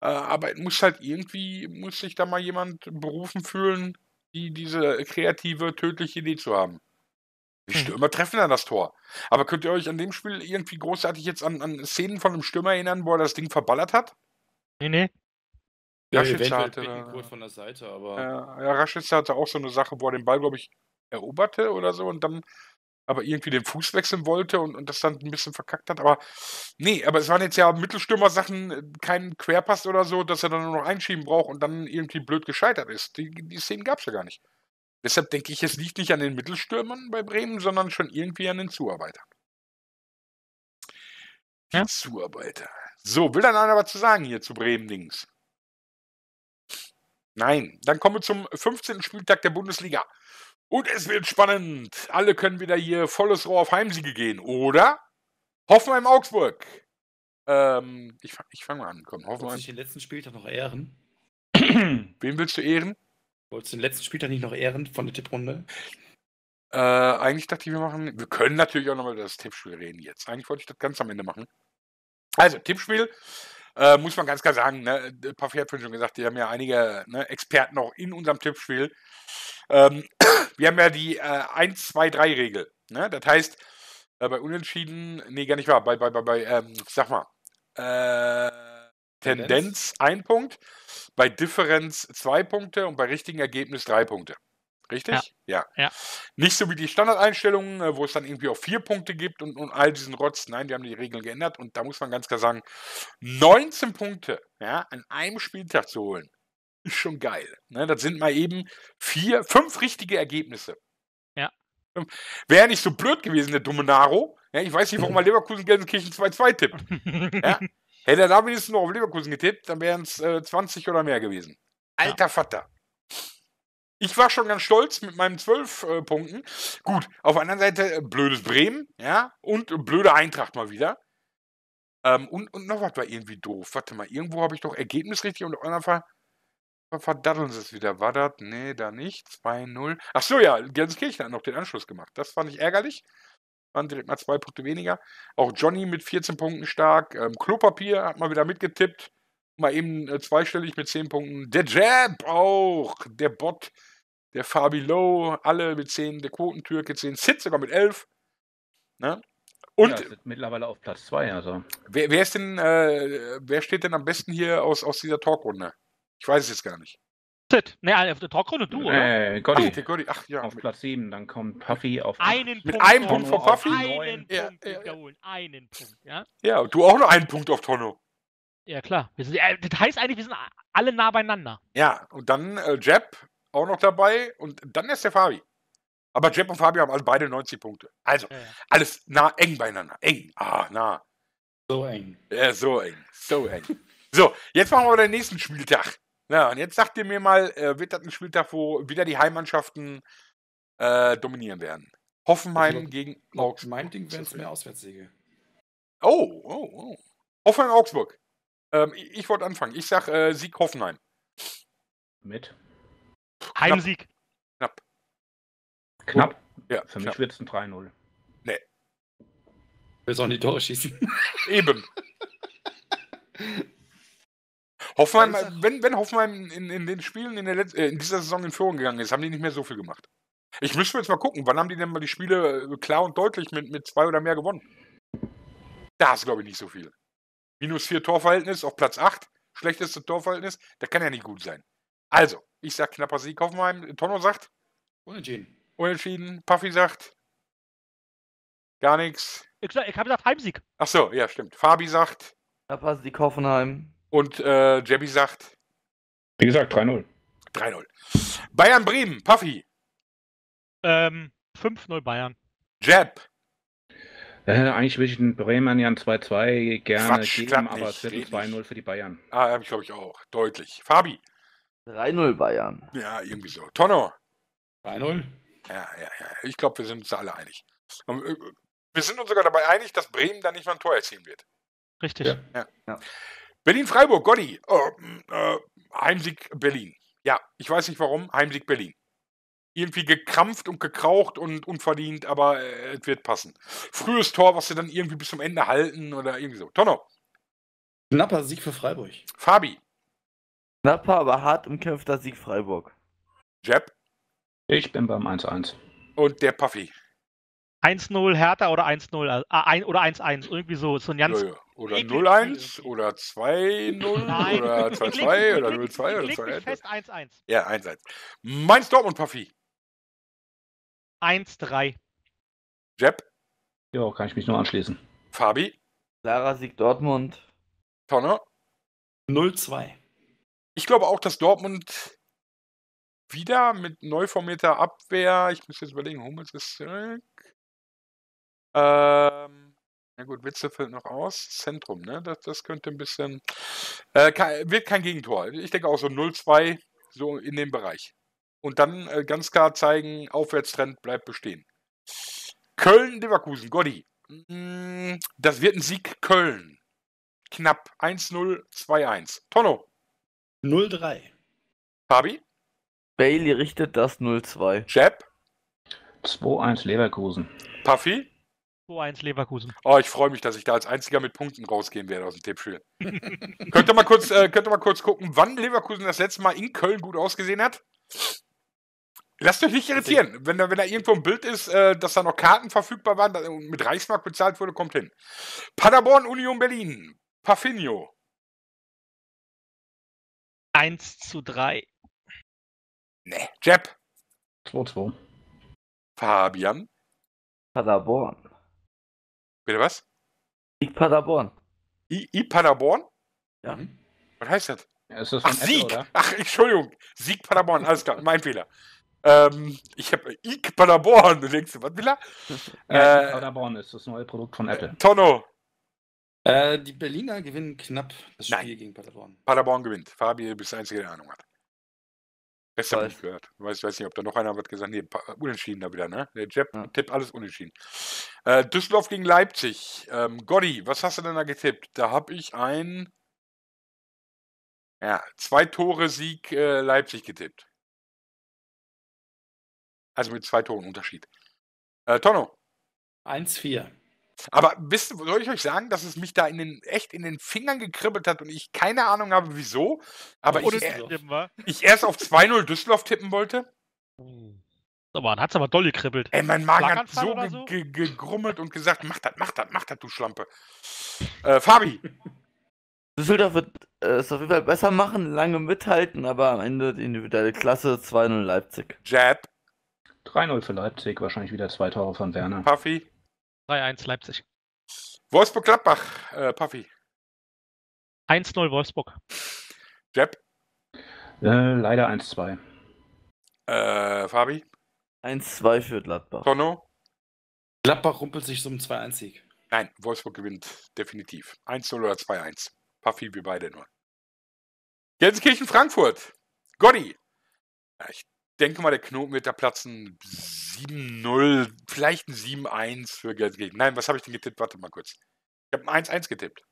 [SPEAKER 1] Äh, aber es muss halt irgendwie, muss sich da mal jemand berufen fühlen, die diese kreative, tödliche Idee zu haben. Die hm. Stürmer treffen dann das Tor. Aber könnt ihr euch an dem Spiel irgendwie großartig jetzt an, an Szenen von einem Stürmer erinnern, wo er das Ding verballert hat?
[SPEAKER 4] Nee, nee.
[SPEAKER 2] Ja, hatte, von der Seite, aber.
[SPEAKER 1] Ja, ja Raschitzer hatte auch so eine Sache, wo er den Ball, glaube ich, eroberte oder so und dann aber irgendwie den Fuß wechseln wollte und, und das dann ein bisschen verkackt hat. Aber nee, aber es waren jetzt ja Mittelstürmer-Sachen, äh, kein Querpass oder so, dass er dann nur noch einschieben braucht und dann irgendwie blöd gescheitert ist. Die, die Szenen gab es ja gar nicht. Deshalb denke ich, es liegt nicht an den Mittelstürmern bei Bremen, sondern schon irgendwie an den Zuarbeitern. Die ja. Zuarbeiter. So, will dann einer was zu sagen hier zu Bremen-Dings? Nein. Dann kommen wir zum 15. Spieltag der Bundesliga. Und es wird spannend. Alle können wieder hier volles Rohr auf Heimsiege gehen, oder? Hoffenheim Augsburg. Ähm, ich, ich fange mal an. Komm,
[SPEAKER 2] Hoffenheim. Wolltest du den letzten Spieltag noch ehren?
[SPEAKER 1] Wen willst du ehren?
[SPEAKER 2] Wolltest du den letzten Spieltag nicht noch ehren von der Tipprunde?
[SPEAKER 1] Äh, eigentlich dachte ich, wir machen. Wir können natürlich auch nochmal über das Tippspiel reden jetzt. Eigentlich wollte ich das ganz am Ende machen. Also, Tippspiel. Äh, muss man ganz klar sagen, ne, Puffy hat schon gesagt, die haben ja einige ne, Experten auch in unserem Tippspiel. Ähm, wir haben ja die äh, 1, 2, 3 Regel. Ne? Das heißt, äh, bei Unentschieden, nee, gar nicht wahr, bei, bei, bei, bei ähm, sag mal, äh, Tendenz ein Punkt, bei Differenz zwei Punkte und bei richtigen Ergebnis drei Punkte. Richtig?
[SPEAKER 4] Ja. ja. ja.
[SPEAKER 1] Nicht so wie die Standardeinstellungen, äh, wo es dann irgendwie auch vier Punkte gibt und, und all diesen Rotz. Nein, die haben die Regeln geändert und da muss man ganz klar sagen, 19 Punkte ja, an einem Spieltag zu holen, ist schon geil. Ne? Das sind mal eben vier, fünf richtige Ergebnisse.
[SPEAKER 4] Ja.
[SPEAKER 1] Wäre nicht so blöd gewesen, der dumme Naro. Ja, ich weiß nicht, warum er Leverkusen-Gelsenkirchen 2-2 tippt. ja? Hätte er da wenigstens noch auf Leverkusen getippt, dann wären es äh, 20 oder mehr gewesen. Alter ja. Vater. Ich war schon ganz stolz mit meinen zwölf äh, Punkten. Gut, auf der anderen Seite äh, blödes Bremen, ja, und äh, blöde Eintracht mal wieder. Ähm, und, und noch was war irgendwie doof. Warte mal, irgendwo habe ich doch Ergebnis richtig und auf einmal ver verdaddeln sie es wieder. War das? Nee, da nicht. 2-0. Ach so, ja, Gelsenkirchen hat noch den Anschluss gemacht. Das fand ich ärgerlich. Waren direkt mal zwei Punkte weniger. Auch Johnny mit 14 Punkten stark. Ähm, Klopapier hat mal wieder mitgetippt mal eben äh, zweistellig mit 10 Punkten. Der Jab auch, der Bot, der Fabi Low, alle mit 10, der Quotentürke 10, Sid sogar mit 11. Ne? Und ja,
[SPEAKER 3] mittlerweile auf Platz 2, also.
[SPEAKER 1] Wer, wer, ist denn, äh, wer steht denn am besten hier aus, aus dieser Talkrunde? Ich weiß es jetzt gar nicht.
[SPEAKER 4] Sid, ne, auf der Talkrunde du, oder?
[SPEAKER 3] Äh, Gotti. Ach, Gotti. Ach, ja. Auf Platz 7, dann kommt Puffy auf
[SPEAKER 4] einen
[SPEAKER 1] Mit einem Punkt vor Puffy?
[SPEAKER 4] Einen ja, Punkt ja, ja. Einen Punkt, ja?
[SPEAKER 1] Ja, und du auch noch einen Punkt auf Tonno.
[SPEAKER 4] Ja, klar. Sind, äh, das heißt eigentlich, wir sind alle nah beieinander.
[SPEAKER 1] Ja, und dann äh, Jeb auch noch dabei und dann ist der Fabi. Aber Jeb und Fabi haben alle beide 90 Punkte. Also, ja, ja. alles nah, eng beieinander. Eng. Ah, nah.
[SPEAKER 2] So eng.
[SPEAKER 1] Ja, so eng. So eng. so, jetzt machen wir den nächsten Spieltag. Ja, und jetzt sagt ihr mir mal, äh, wird das ein Spieltag, wo wieder die Heimmannschaften äh, dominieren werden? Hoffenheim also, gegen
[SPEAKER 2] Augsburg. Mein Ding wären es mehr Auswärtssiege.
[SPEAKER 1] Oh, oh, oh. Hoffenheim Augsburg. Ähm, ich, ich wollte anfangen. Ich sag äh, Sieg Hoffenheim.
[SPEAKER 3] Mit.
[SPEAKER 4] Heimsieg.
[SPEAKER 1] Knapp.
[SPEAKER 3] Knapp? Ja. Für knapp. mich wird es ein 3-0.
[SPEAKER 1] Nee.
[SPEAKER 2] Wir sollen die Tore schießen.
[SPEAKER 1] Eben. Hoffenheim, wenn, wenn Hoffenheim in, in den Spielen in, der Letz-, äh, in dieser Saison in Führung gegangen ist, haben die nicht mehr so viel gemacht. Ich müsste jetzt mal gucken, wann haben die denn mal die Spiele äh, klar und deutlich mit, mit zwei oder mehr gewonnen? Da ist, glaube ich, nicht so viel. Minus 4 Torverhältnis auf Platz 8. Schlechteste Torverhältnis. Das kann ja nicht gut sein. Also, ich sag knapper Sieg Hoffenheim. Tonno sagt?
[SPEAKER 2] Unentschieden.
[SPEAKER 1] Unentschieden. Puffy sagt? Gar nichts.
[SPEAKER 4] Ich, ich habe gesagt Heimsieg.
[SPEAKER 1] Ach so, ja, stimmt. Fabi sagt?
[SPEAKER 5] Knapper Sieg Hoffenheim.
[SPEAKER 1] Und äh, Jebby sagt?
[SPEAKER 3] Wie gesagt, 3-0.
[SPEAKER 1] 3-0. Bayern Bremen. Puffy?
[SPEAKER 4] Ähm, 5-0 Bayern.
[SPEAKER 1] Jeb?
[SPEAKER 3] Äh, eigentlich würde ich den Bremen ja ein 2-2 gerne Quatsch, geben, aber es wird ein 2-0 für die Bayern.
[SPEAKER 1] Ah, habe ich glaube ich auch. Deutlich. Fabi?
[SPEAKER 5] 3-0 Bayern.
[SPEAKER 1] Ja, irgendwie so. Tonno?
[SPEAKER 2] 3-0.
[SPEAKER 1] Ja, ja, ja. Ich glaube, wir sind uns alle einig. Äh, wir sind uns sogar dabei einig, dass Bremen da nicht mal ein Tor erzielen wird.
[SPEAKER 4] Richtig. Ja.
[SPEAKER 1] ja. ja. Berlin-Freiburg, Gotti. Oh, äh, Heimsieg Berlin. Ja, ich weiß nicht warum. Heimsieg Berlin irgendwie gekrampft und gekraucht und unverdient, aber äh, es wird passen. Frühes Tor, was sie dann irgendwie bis zum Ende halten oder irgendwie so. Tonno.
[SPEAKER 2] Knapper Sieg für Freiburg.
[SPEAKER 1] Fabi.
[SPEAKER 5] Knapper, aber hart umkämpfter Sieg Freiburg.
[SPEAKER 1] Jeb.
[SPEAKER 3] Ich bin beim 1-1.
[SPEAKER 1] Und der Puffy.
[SPEAKER 4] 1-0 Hertha oder 1-0 äh, oder 1-1. Irgendwie so. so ein ganz ja, ja.
[SPEAKER 1] Oder 0-1 oder 2-0 oder 2-2 oder 0-2 oder 2-1.
[SPEAKER 4] fest 1-1.
[SPEAKER 1] Ja, 1-1. Mainz Dortmund, Puffy.
[SPEAKER 4] 1-3.
[SPEAKER 1] Jeb?
[SPEAKER 3] Ja, kann ich mich nur anschließen.
[SPEAKER 1] Fabi?
[SPEAKER 5] Klarer Sieg Dortmund.
[SPEAKER 1] Tonne?
[SPEAKER 2] 0-2.
[SPEAKER 1] Ich glaube auch, dass Dortmund wieder mit neu formierter Abwehr, ich muss jetzt überlegen, Hummels ist zurück. Ähm, na gut, Witze fällt noch aus. Zentrum, ne? Das, das könnte ein bisschen. Äh, wird kein Gegentor. Ich denke auch so 0-2 so in dem Bereich. Und dann äh, ganz klar zeigen, Aufwärtstrend bleibt bestehen. Köln-Leverkusen, Gotti. Mm, das wird ein Sieg Köln. Knapp 1-0, 2-1. Tonno.
[SPEAKER 2] 0-3.
[SPEAKER 1] Fabi?
[SPEAKER 5] Bailey richtet das 0-2.
[SPEAKER 1] Jeb?
[SPEAKER 3] 2-1 Leverkusen.
[SPEAKER 1] Puffy?
[SPEAKER 4] 2-1 Leverkusen.
[SPEAKER 1] Oh, ich freue mich, dass ich da als einziger mit Punkten rausgehen werde aus dem Tippspiel. könnt, ihr mal kurz, äh, könnt ihr mal kurz gucken, wann Leverkusen das letzte Mal in Köln gut ausgesehen hat? Lasst euch nicht irritieren. Wenn da, wenn da irgendwo ein Bild ist, äh, dass da noch Karten verfügbar waren und mit Reichsmark bezahlt wurde, kommt hin. Paderborn, Union Berlin. Paffinio.
[SPEAKER 4] 1 zu 3.
[SPEAKER 1] Ne. Jeb.
[SPEAKER 3] 2-2.
[SPEAKER 1] Fabian.
[SPEAKER 5] Paderborn.
[SPEAKER 1] Bitte was?
[SPEAKER 5] Sieg Paderborn.
[SPEAKER 1] I, I Paderborn?
[SPEAKER 5] Ja.
[SPEAKER 2] Mhm.
[SPEAKER 1] Was heißt das?
[SPEAKER 3] Ja, ist das
[SPEAKER 1] Ach, Sieg.
[SPEAKER 3] oder?
[SPEAKER 1] Ach, Entschuldigung. Sieg Paderborn. Alles klar. Mein Fehler. Ähm, ich habe Ik Paderborn. Du denkst, was will er?
[SPEAKER 3] Ja,
[SPEAKER 1] Äh,
[SPEAKER 3] Paderborn ist das neue Produkt von Apple.
[SPEAKER 1] Tonno.
[SPEAKER 2] Äh, die Berliner gewinnen knapp das Spiel
[SPEAKER 1] Nein.
[SPEAKER 2] gegen Paderborn.
[SPEAKER 1] Paderborn gewinnt. Fabi, du bist der Einzige, der Ahnung hat. Rest habe ich
[SPEAKER 5] Weiß.
[SPEAKER 1] nicht gehört. Ich weiß, weiß nicht, ob da noch einer was gesagt hat. Nee, Pa- unentschieden da wieder, ne? Der Jeb
[SPEAKER 5] Ja.
[SPEAKER 1] tippt alles unentschieden. Äh, Düsseldorf gegen Leipzig. Ähm, Gotti, was hast du denn da getippt? Da habe ich ein. Ja, zwei Tore Sieg äh, Leipzig getippt. Also mit zwei Toren Unterschied. Äh, Tonno.
[SPEAKER 2] 1-4.
[SPEAKER 1] Aber wisst ihr, soll ich euch sagen, dass es mich da in den, echt in den Fingern gekribbelt hat und ich keine Ahnung habe, wieso. Aber
[SPEAKER 2] Ohne
[SPEAKER 1] ich,
[SPEAKER 4] wa?
[SPEAKER 1] ich erst auf 2-0 Düsseldorf tippen wollte.
[SPEAKER 4] Aber dann hat's aber doll gekribbelt.
[SPEAKER 1] Ey, mein Magen hat so,
[SPEAKER 4] so?
[SPEAKER 1] ge gegrummelt und gesagt, mach das, mach das, mach das, du Schlampe. Äh, Fabi,
[SPEAKER 5] Düsseldorf wird äh, es auf jeden Fall besser machen, lange mithalten, aber am Ende die individuelle Klasse 2-0 Leipzig.
[SPEAKER 1] Jab,
[SPEAKER 3] 3-0 für Leipzig, wahrscheinlich wieder zwei Tore von Werner.
[SPEAKER 1] Puffy,
[SPEAKER 4] 3-1 Leipzig.
[SPEAKER 1] Wolfsburg-Gladbach, äh, Puffy,
[SPEAKER 4] 1-0 Wolfsburg.
[SPEAKER 1] Jab,
[SPEAKER 3] Äh, leider 1-2.
[SPEAKER 1] äh, Fabi,
[SPEAKER 5] 1-2 für Gladbach.
[SPEAKER 1] Tonno.
[SPEAKER 2] Gladbach rumpelt sich zum 2-1-Sieg.
[SPEAKER 1] Nein, Wolfsburg gewinnt definitiv. 1-0 oder 2-1. Puffy, wir beide nur. Gelsenkirchen, Frankfurt. Gotti. Ja, ich denke mal, der Knoten wird da platzen. 7-0, vielleicht ein 7-1 für Gelsenkirchen. Nein, was habe ich denn getippt? Warte mal kurz. Ich habe ein 1-1 getippt.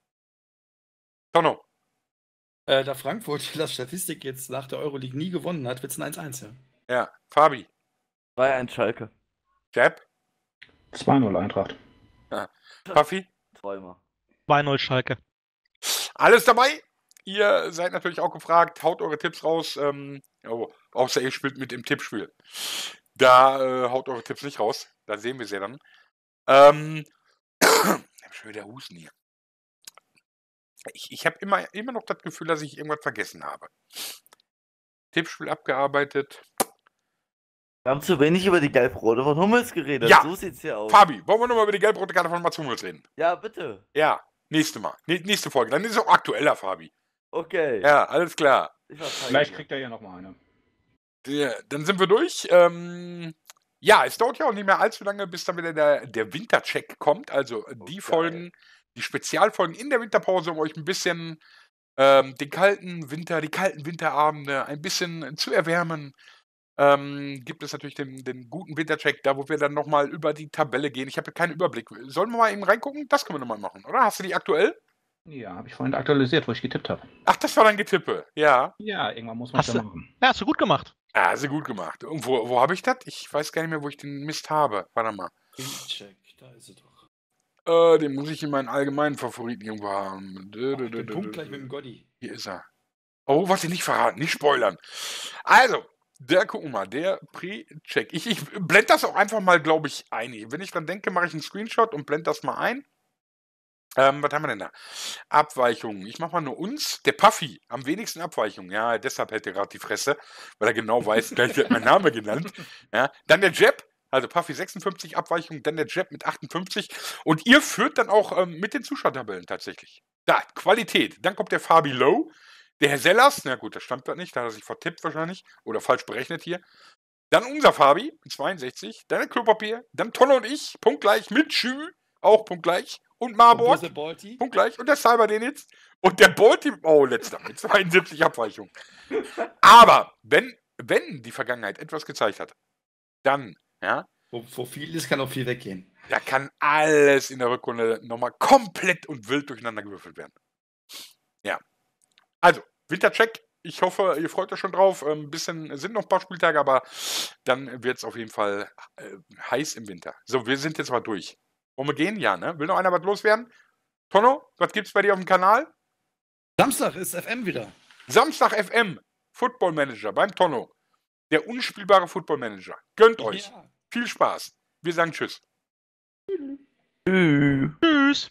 [SPEAKER 1] Tonno.
[SPEAKER 2] Äh, da Frankfurt das Statistik jetzt nach der Euroleague nie gewonnen hat, wird es ein 1-1, ja.
[SPEAKER 1] Ja, Fabi.
[SPEAKER 5] 2-1 Schalke.
[SPEAKER 1] Jab.
[SPEAKER 3] 2-0 Eintracht.
[SPEAKER 1] Puffy.
[SPEAKER 5] Zweimal.
[SPEAKER 4] 2-0 Schalke.
[SPEAKER 1] Alles dabei. Ihr seid natürlich auch gefragt. Haut eure Tipps raus. Ähm, oh, außer ihr spielt mit dem Tippspiel. Da äh, haut eure Tipps nicht raus. Da sehen wir sie dann. Ähm, ich habe schon wieder Husten hier. Ich, ich habe immer, immer noch das Gefühl, dass ich irgendwas vergessen habe. Tippspiel abgearbeitet.
[SPEAKER 5] Wir haben zu wenig über die Gelbrote von Hummels geredet.
[SPEAKER 1] Ja.
[SPEAKER 5] So sieht's hier aus.
[SPEAKER 1] Fabi, wollen wir nochmal über die gelb-rote Karte von Mats Hummels reden?
[SPEAKER 5] Ja, bitte.
[SPEAKER 1] Ja, nächste Mal. Nä- nächste Folge. Dann ist es auch aktueller, Fabi.
[SPEAKER 5] Okay.
[SPEAKER 1] Ja, alles klar.
[SPEAKER 3] Vielleicht kriegt er ja nochmal eine.
[SPEAKER 1] Der, dann sind wir durch. Ähm, ja, es dauert ja auch nicht mehr allzu lange, bis dann wieder der, der Wintercheck kommt. Also äh, die
[SPEAKER 5] geil.
[SPEAKER 1] Folgen, die Spezialfolgen in der Winterpause, um euch ein bisschen ähm, den kalten Winter, die kalten Winterabende ein bisschen zu erwärmen. Ähm, gibt es natürlich den, den guten Wintercheck, da wo wir dann nochmal über die Tabelle gehen. Ich habe keinen Überblick. Sollen wir mal eben reingucken? Das können wir nochmal machen, oder? Hast du die aktuell?
[SPEAKER 3] Ja, habe ich vorhin aktualisiert, wo ich getippt habe.
[SPEAKER 1] Ach, das war dein Getippe. Ja.
[SPEAKER 3] Ja, irgendwann muss man es
[SPEAKER 4] Hast
[SPEAKER 3] ja
[SPEAKER 4] du-
[SPEAKER 3] machen.
[SPEAKER 4] Ja, hast du gut gemacht.
[SPEAKER 1] Ah, sehr gut gemacht. Und wo, wo habe ich das? Ich weiß gar nicht mehr, wo ich den Mist habe. Warte mal.
[SPEAKER 2] Check, da ist sie doch.
[SPEAKER 1] Äh, den muss ich in meinen allgemeinen Favoriten irgendwo haben. Dö, dö, dö,
[SPEAKER 2] punktgleich
[SPEAKER 1] dö,
[SPEAKER 2] mit dem Gotti.
[SPEAKER 1] Hier ist er. Oh, was ich nicht verraten, nicht spoilern. Also, der gucken wir mal, der Pre-Check. Ich, ich blende das auch einfach mal, glaube ich, ein. Wenn ich dran denke, mache ich einen Screenshot und blende das mal ein. Ähm, was haben wir denn da? Abweichungen. Ich mache mal nur uns. Der Puffy, am wenigsten Abweichungen. Ja, deshalb hält er gerade die Fresse, weil er genau weiß, gleich wird mein Name genannt. Ja, dann der Jeb, also Puffy 56 Abweichungen, dann der Jeb mit 58. Und ihr führt dann auch ähm, mit den Zuschauertabellen tatsächlich. Da, Qualität. Dann kommt der Fabi Low. Der Herr Sellers, na gut, das stammt grad nicht, da hat er sich vertippt wahrscheinlich oder falsch berechnet hier. Dann unser Fabi mit 62, dann der Klopapier, dann Tonne und ich, punktgleich mit Schü, auch punktgleich. Und Marburg. Und Punkt gleich. Und der Cyber den jetzt. Und der Bolti, oh, letzter mit 72 Abweichungen. Aber wenn, wenn die Vergangenheit etwas gezeigt hat, dann, ja.
[SPEAKER 2] Wo, wo viel ist, kann auch viel weggehen.
[SPEAKER 1] Da kann alles in der Rückrunde nochmal komplett und wild durcheinander gewürfelt werden. Ja. Also, Wintercheck. Ich hoffe, ihr freut euch schon drauf. Ein ähm, bisschen sind noch ein paar Spieltage, aber dann wird es auf jeden Fall äh, heiß im Winter. So, wir sind jetzt mal durch. Wollen wir gehen? Ja, ne? Will noch einer was loswerden? Tonno, was gibt's bei dir auf dem Kanal?
[SPEAKER 2] Samstag ist FM wieder.
[SPEAKER 1] Samstag FM. Football Manager beim Tonno. Der unspielbare Football Manager. Gönnt euch. Ja. Viel Spaß. Wir sagen Tschüss.
[SPEAKER 5] Tschüss. Tschüss.